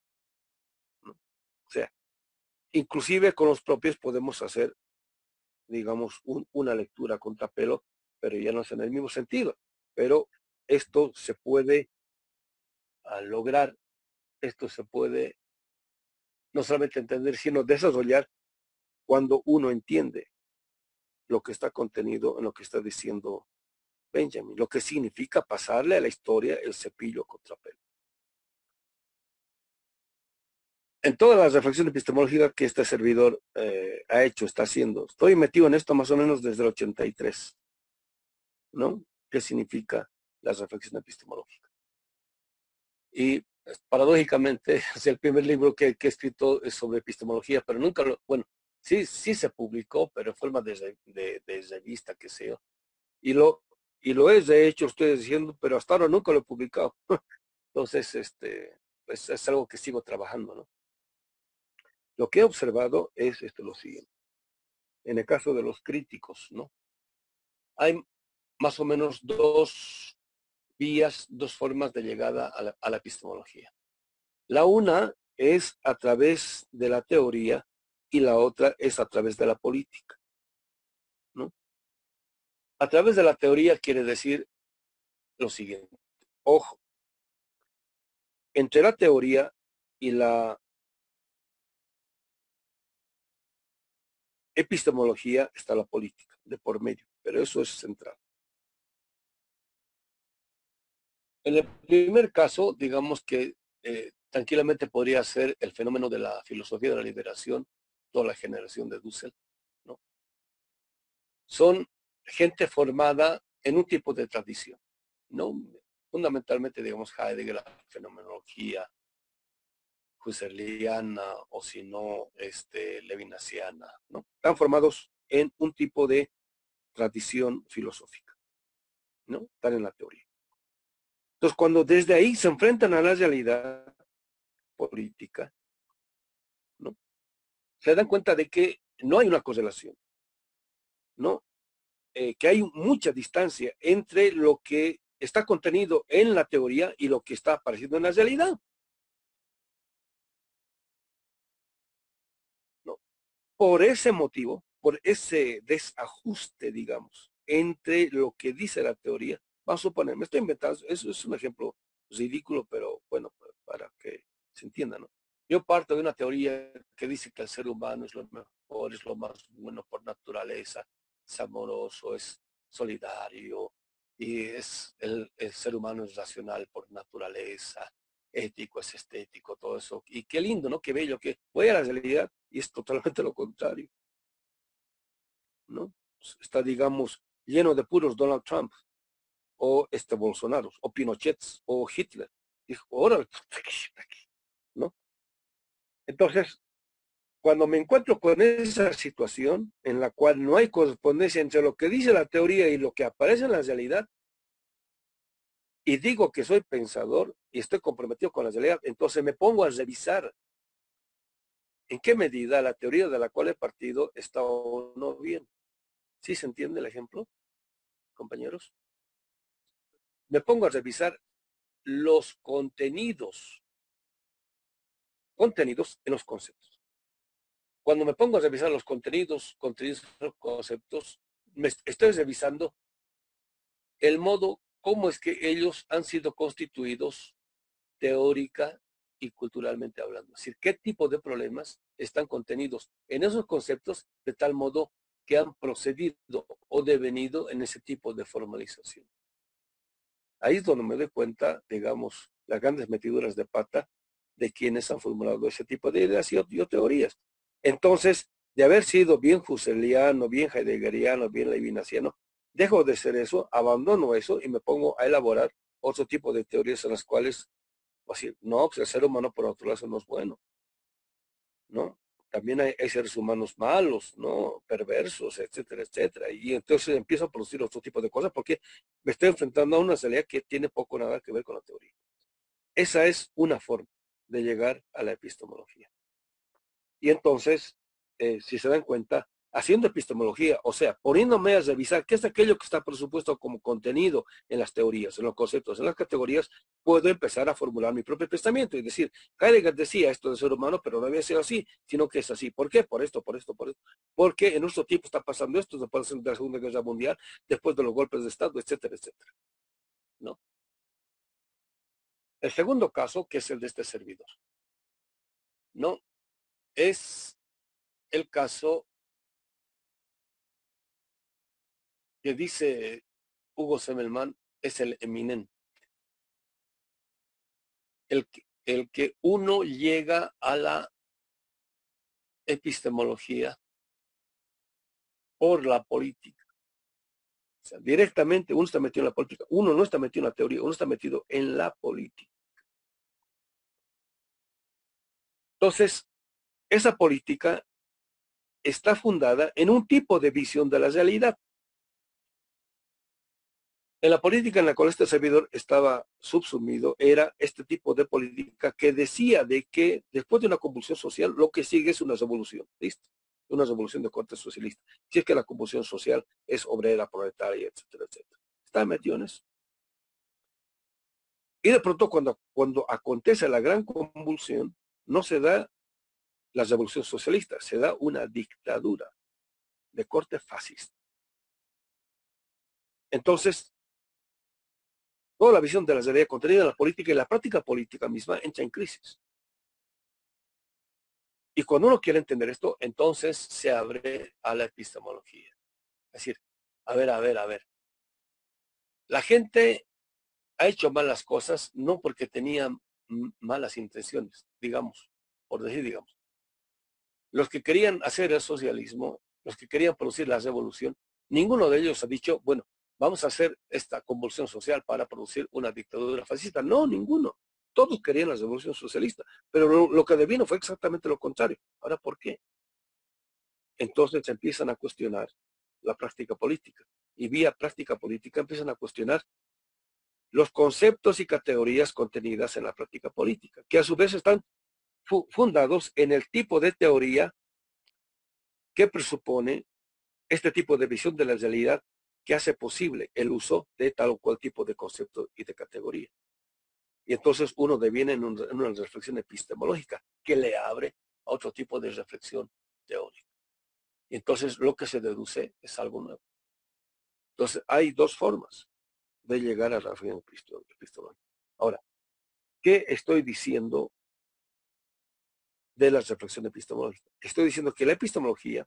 Sea, Inclusive con los propios podemos hacer, digamos, una lectura contrapelo, pero ya no es en el mismo sentido. Pero esto se puede lograr, esto se puede no solamente entender, sino desarrollar cuando uno entiende lo que está contenido en lo que está diciendo Benjamin, lo que significa pasarle a la historia el cepillo contrapelo. En todas las reflexiones epistemológicas que este servidor eh, ha hecho, está haciendo, estoy metido en esto más o menos desde el 83. ¿No? ¿Qué significa la reflexión epistemológica? Y pues, paradójicamente, (laughs) es el primer libro que, he escrito es sobre epistemología, pero nunca lo, bueno, sí, sí se publicó, pero en forma de, de, de revista, que sé Y lo, y lo es, de hecho, estoy diciendo, pero hasta ahora nunca lo he publicado. (laughs) Entonces, este, pues es algo que sigo trabajando, ¿no? Lo que he observado es esto lo siguiente. En el caso de los críticos, ¿no? Hay más o menos dos vías, dos formas de llegada a la, a la epistemología. La una es a través de la teoría y la otra es a través de la política. ¿no? A través de la teoría quiere decir lo siguiente. Ojo, entre la teoría y la epistemología está la política de por medio, pero eso es central. En el primer caso, digamos que eh, tranquilamente podría ser el fenómeno de la filosofía de la liberación, toda la generación de Dussel, ¿no? Son gente formada en un tipo de tradición, ¿no? Fundamentalmente, digamos, Heidegger, la fenomenología, husserliana o si no, este, levinasiana, ¿no? Están formados en un tipo de tradición filosófica, ¿no? Están en la teoría. Entonces, cuando desde ahí se enfrentan a la realidad política, ¿no? Se dan cuenta de que no hay una correlación, ¿no? Eh, que hay mucha distancia entre lo que está contenido en la teoría y lo que está apareciendo en la realidad. Por ese motivo, por ese desajuste, digamos, entre lo que dice la teoría, vamos a suponer, me estoy inventando, eso es un ejemplo ridículo, pero bueno, para que se entienda, ¿no? Yo parto de una teoría que dice que el ser humano es lo mejor, es lo más bueno por naturaleza, es amoroso, es solidario, y es el, ser humano es racional por naturaleza, ético, es estético, todo eso. Y qué lindo, ¿no? Qué bello, que voy a la realidad y es totalmente lo contrario. ¿No? Está, digamos, lleno de puros Donald Trump, o este Bolsonaro, o Pinochet, o Hitler. Dijo, ahora, (laughs) ¿no? Entonces, cuando me encuentro con esa situación en la cual no hay correspondencia entre lo que dice la teoría y lo que aparece en la realidad, y digo que soy pensador y estoy comprometido con la realidad, entonces me pongo a revisar en qué medida la teoría de la cual he partido está o no bien. ¿Sí se entiende el ejemplo, compañeros? Me pongo a revisar los contenidos, contenidos en los conceptos. Cuando me pongo a revisar los contenidos, contenidos conceptos, me estoy revisando el modo cómo es que ellos han sido constituidos teórica y culturalmente hablando. Es decir, qué tipo de problemas están contenidos en esos conceptos de tal modo que han procedido o devenido en ese tipo de formalización. Ahí es donde me doy cuenta, digamos, las grandes metiduras de pata de quienes han formulado ese tipo de ideas y, y teorías. Entonces, de haber sido bien husserliano, bien heideggeriano, bien levinasiano, dejo de ser eso, abandono eso y me pongo a elaborar otro tipo de teorías en las cuales, decir, no, pues el ser humano por otro lado no es bueno, También hay, seres humanos malos, ¿no? Perversos, etcétera, etcétera. Y entonces empiezo a producir otro tipo de cosas porque me estoy enfrentando a una realidad que tiene poco nada que ver con la teoría. Esa es una forma de llegar a la epistemología. Y entonces, eh, si se dan cuenta, haciendo epistemología, o sea, poniéndome a revisar qué es aquello que está presupuesto como contenido en las teorías, en los conceptos, en las categorías, puedo empezar a formular mi propio pensamiento y decir, Heidegger decía esto de ser humano, pero no había sido así, sino que es así. ¿Por qué? Por esto, por esto, por esto. Porque en nuestro tiempo está pasando esto después de la Segunda Guerra Mundial, después de los golpes de Estado, etcétera, etcétera. ¿No? El segundo caso, que es el de este servidor, ¿no? Es el caso que dice Hugo Semmelman es el eminente. El el que uno llega a la epistemología por la política. O sea, directamente uno está metido en la política. Uno no está metido en la teoría, uno está metido en la política. Entonces, esa política está fundada en un tipo de visión de la realidad. En la política en la cual este servidor estaba subsumido era este tipo de política que decía de que después de una convulsión social lo que sigue es una revolución, ¿listo? Una revolución de corte socialista. Si es que la convulsión social es obrera, proletaria, etcétera, etcétera. Está metido en eso. Y de pronto cuando, cuando acontece la gran convulsión, no se da la revolución socialista, se da una dictadura de corte fascista. Entonces, Toda la visión de la realidad contenida en la política y la práctica política misma entra en crisis. Y cuando uno quiere entender esto, entonces se abre a la epistemología. Es decir, a ver, a ver, a ver. La gente ha hecho malas cosas no porque tenía malas intenciones, digamos, por decir, digamos. Los que querían hacer el socialismo, los que querían producir la revolución, ninguno de ellos ha dicho, bueno, vamos a hacer esta convulsión social para producir una dictadura fascista. No, ninguno. Todos querían la revolución socialista, pero lo, que devino fue exactamente lo contrario. Ahora, ¿por qué? Entonces empiezan a cuestionar la práctica política y vía práctica política empiezan a cuestionar los conceptos y categorías contenidas en la práctica política, que a su vez están fundados en el tipo de teoría que presupone este tipo de visión de la realidad que hace posible el uso de tal o cual tipo de concepto y de categoría. Y entonces uno deviene en, una reflexión epistemológica que le abre a otro tipo de reflexión teórica. Y entonces lo que se deduce es algo nuevo. Entonces hay dos formas de llegar a la reflexión epistemológica. Ahora, ¿qué estoy diciendo de la reflexión epistemológica? Estoy diciendo que la epistemología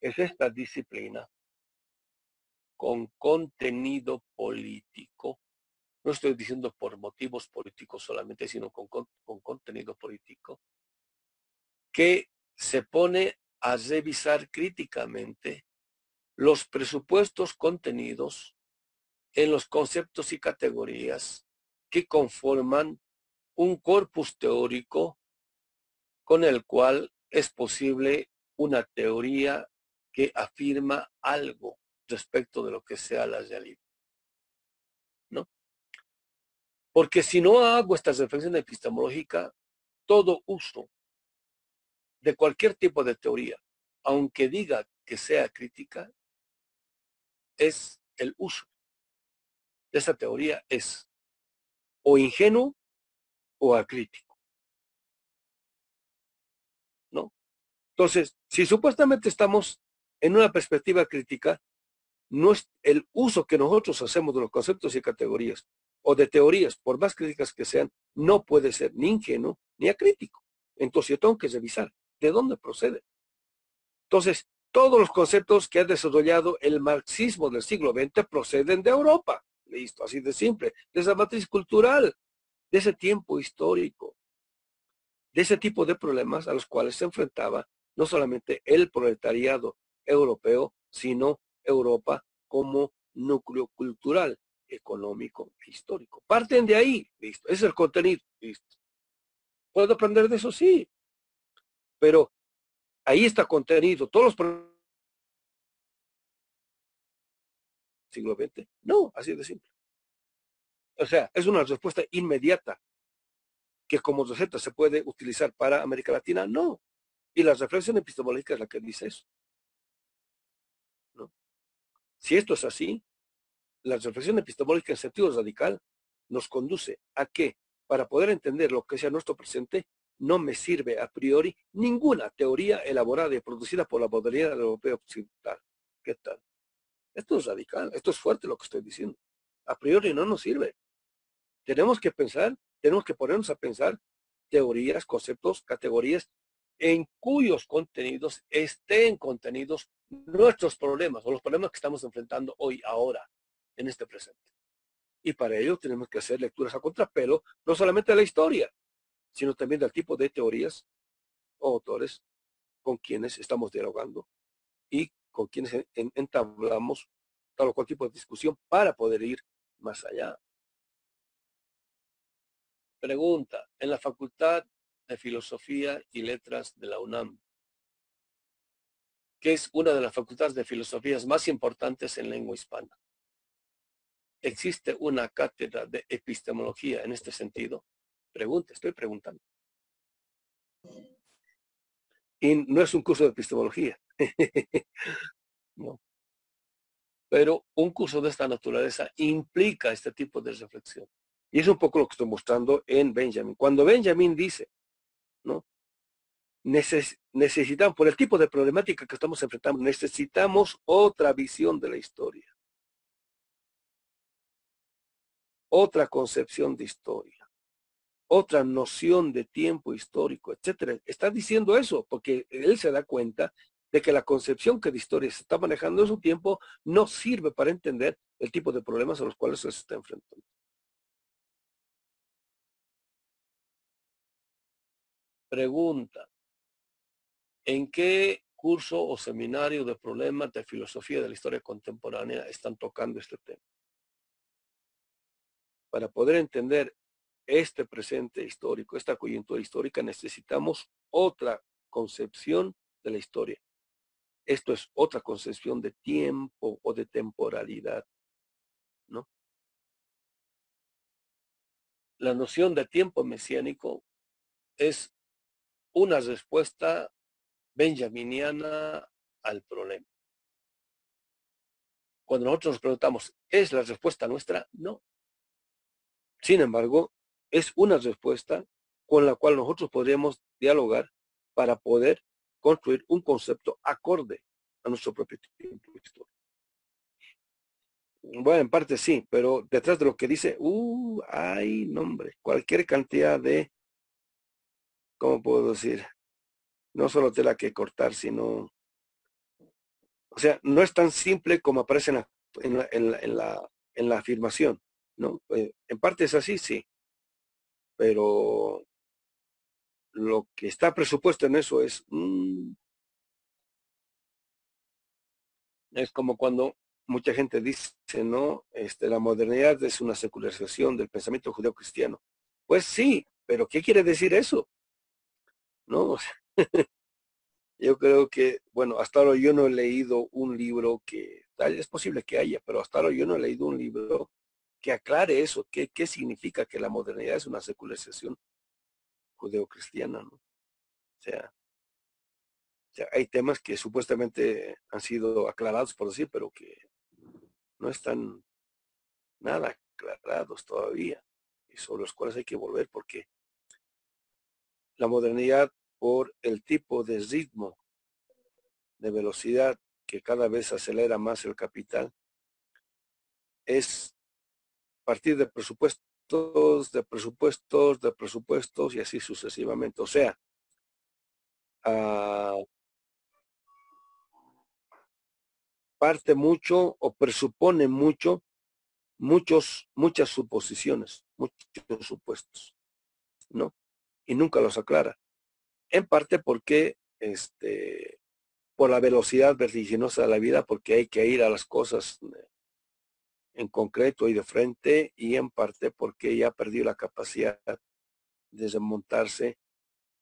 es esta disciplina con contenido político. No estoy diciendo por motivos políticos solamente, sino con, con contenido político, que se pone a revisar críticamente los presupuestos contenidos en los conceptos y categorías que conforman un corpus teórico con el cual es posible una teoría que afirma algo respecto de lo que sea la realidad. ¿No? Porque si no hago esta reflexión epistemológica, todo uso de cualquier tipo de teoría, aunque diga que sea crítica, es el uso de esa teoría es o ingenuo o acrítico. ¿No? Entonces, si supuestamente estamos en una perspectiva crítica, no es el uso que nosotros hacemos de los conceptos y categorías o de teorías, por más críticas que sean, no puede ser ni ingenuo ni acrítico. Entonces yo tengo que revisar de dónde procede. Entonces, todos los conceptos que ha desarrollado el marxismo del siglo XX proceden de Europa. Listo, así de simple. De esa matriz cultural, de ese tiempo histórico, de ese tipo de problemas a los cuales se enfrentaba no solamente el proletariado europeo, sino Europa como núcleo cultural, económico e histórico. Parten de ahí, listo. es el contenido, listo. ¿Puedo aprender de eso? Sí. Pero ahí está contenido. Todos los siglo XX. No, así de simple. O sea, es una respuesta inmediata que como receta se puede utilizar para América Latina. No. Y la reflexión epistemológica es la que dice eso. Si esto es así, la reflexión epistemológica en sentido radical nos conduce a que, para poder entender lo que sea nuestro presente, no me sirve a priori ninguna teoría elaborada y producida por la modernidad europea occidental. ¿Qué tal? Esto es radical, esto es fuerte lo que estoy diciendo. A priori no nos sirve. Tenemos que pensar, tenemos que ponernos a pensar teorías, conceptos, categorías en cuyos contenidos estén contenidos nuestros problemas o los problemas que estamos enfrentando hoy, ahora, en este presente. Y para ello tenemos que hacer lecturas a contrapelo, no solamente de la historia, sino también del tipo de teorías o autores con quienes estamos dialogando y con quienes entablamos tal o cual tipo de discusión para poder ir más allá. Pregunta, en la Facultad de Filosofía y Letras de la UNAM, que es una de las facultades de filosofías más importantes en lengua hispana. ¿Existe una cátedra de epistemología en este sentido? Pregunta, estoy preguntando. Y no es un curso de epistemología. (laughs) Pero un curso de esta naturaleza implica este tipo de reflexión. Y es un poco lo que estoy mostrando en Benjamin. Cuando Benjamin dice, ¿no? Necesitamos, por el tipo de problemática que estamos enfrentando, necesitamos otra visión de la historia. Otra concepción de historia otra noción de tiempo histórico, etcétera. Está diciendo eso porque él se da cuenta de que la concepción que de historia se está manejando en su tiempo no sirve para entender el tipo de problemas a los cuales se está enfrentando. Pregunta. ¿En qué curso o seminario de problemas de filosofía de la historia contemporánea están tocando este tema? Para poder entender este presente histórico, esta coyuntura histórica, necesitamos otra concepción de la historia. Esto es otra concepción de tiempo o de temporalidad, ¿no? La noción de tiempo mesiánico es una respuesta benjaminiana al problema. cuando nosotros nos preguntamos, ¿es la respuesta nuestra? No. Sin embargo, es una respuesta con la cual nosotros podríamos dialogar para poder construir un concepto acorde a nuestro propio tiempo histórico. Bueno, en parte sí, pero detrás de lo que dice, uh, hay nombre, cualquier cantidad de, ¿cómo puedo decir? No solo tela que cortar, sino, o sea, no es tan simple como aparece en la, en la, en la, afirmación, ¿no? Eh, en parte es así, sí, pero lo que está presupuesto en eso es, mm, es como cuando mucha gente dice, ¿no? Este, la modernidad es una secularización del pensamiento judeo-cristiano. Pues sí, pero ¿qué quiere decir eso? ¿No? Yo creo que, bueno, hasta ahora yo no he leído un libro que, tal es posible que haya, pero hasta ahora yo no he leído un libro que aclare eso, qué, qué significa que la modernidad es una secularización judeo-cristiana, ¿no? O sea, hay temas que supuestamente han sido aclarados, por decir, pero que no están nada aclarados todavía y sobre los cuales hay que volver porque la modernidad por el tipo de ritmo de velocidad que cada vez acelera más el capital es partir de presupuestos, de presupuestos, de presupuestos y así sucesivamente. O sea, uh, parte mucho o presupone mucho, muchos, muchas suposiciones, muchos supuestos, ¿no? Y nunca los aclara. En parte porque, este, por la velocidad vertiginosa de la vida, porque hay que ir a las cosas en concreto y de frente, y en parte porque ya perdió la capacidad de desmontarse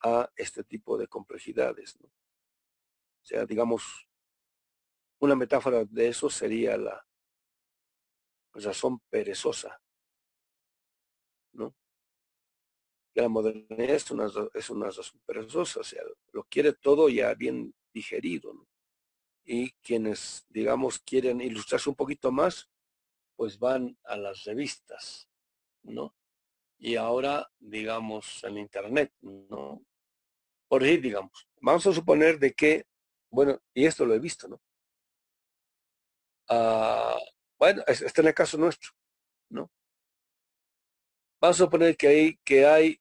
a este tipo de complejidades. O sea, digamos, una metáfora de eso sería la razón perezosa, ¿no? La modernidad es una, es una o sea, lo quiere todo ya bien digerido, ¿no? Y quienes, digamos, quieren ilustrarse un poquito más, pues van a las revistas, ¿no? Y ahora, digamos, en Internet, ¿no? Por ahí, digamos, vamos a suponer de que, bueno, y esto lo he visto, ¿no? Ah, bueno, este en el caso nuestro, ¿no? Vamos a suponer que hay, que hay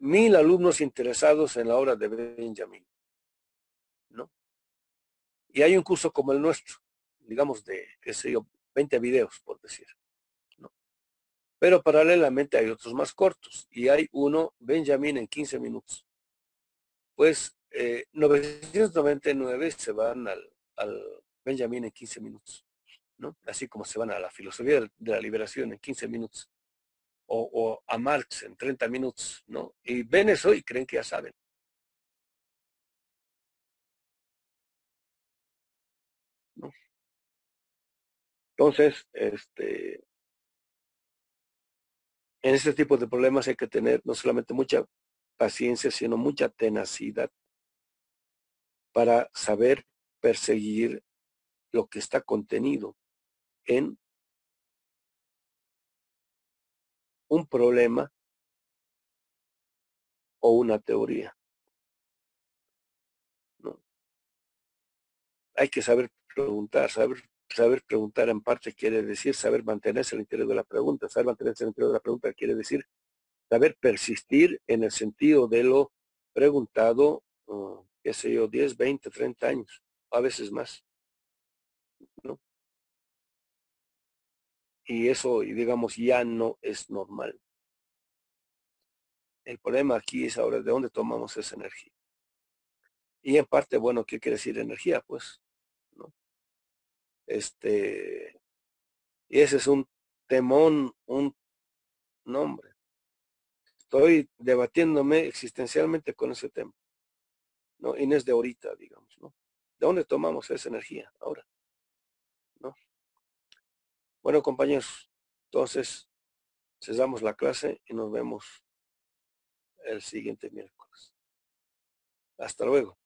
mil alumnos interesados en la obra de Benjamin, ¿no? Y hay un curso como el nuestro, digamos de, qué sé yo, 20 videos, por decir, ¿no? Pero paralelamente hay otros más cortos y hay uno, Benjamin, en 15 minutos. Pues eh, 999 se van al, al Benjamin en 15 minutos. Así como se van a la filosofía de la liberación en 15 minutos. O, a Marx en 30 minutos, ¿no? Y ven eso y creen que ya saben. Entonces, este, en este tipo de problemas hay que tener no solamente mucha paciencia, sino mucha tenacidad para saber perseguir lo que está contenido en un problema o una teoría. Hay que saber preguntar, saber, saber preguntar en parte quiere decir saber mantenerse al interior de la pregunta, saber mantenerse al interior de la pregunta quiere decir saber persistir en el sentido de lo preguntado, uh, qué sé yo, 10, 20, 30 años, a veces más. Y eso, digamos, ya no es normal. El problema aquí es ahora de dónde tomamos esa energía. Y en parte, bueno, ¿qué quiere decir energía? Pues, ¿no? Este, y ese es un temón, un nombre. Estoy debatiéndome existencialmente con ese tema. ¿No? Y no es de ahorita, digamos, ¿no? ¿De dónde tomamos esa energía ahora? Bueno, compañeros, entonces cesamos la clase y nos vemos el siguiente miércoles. Hasta luego.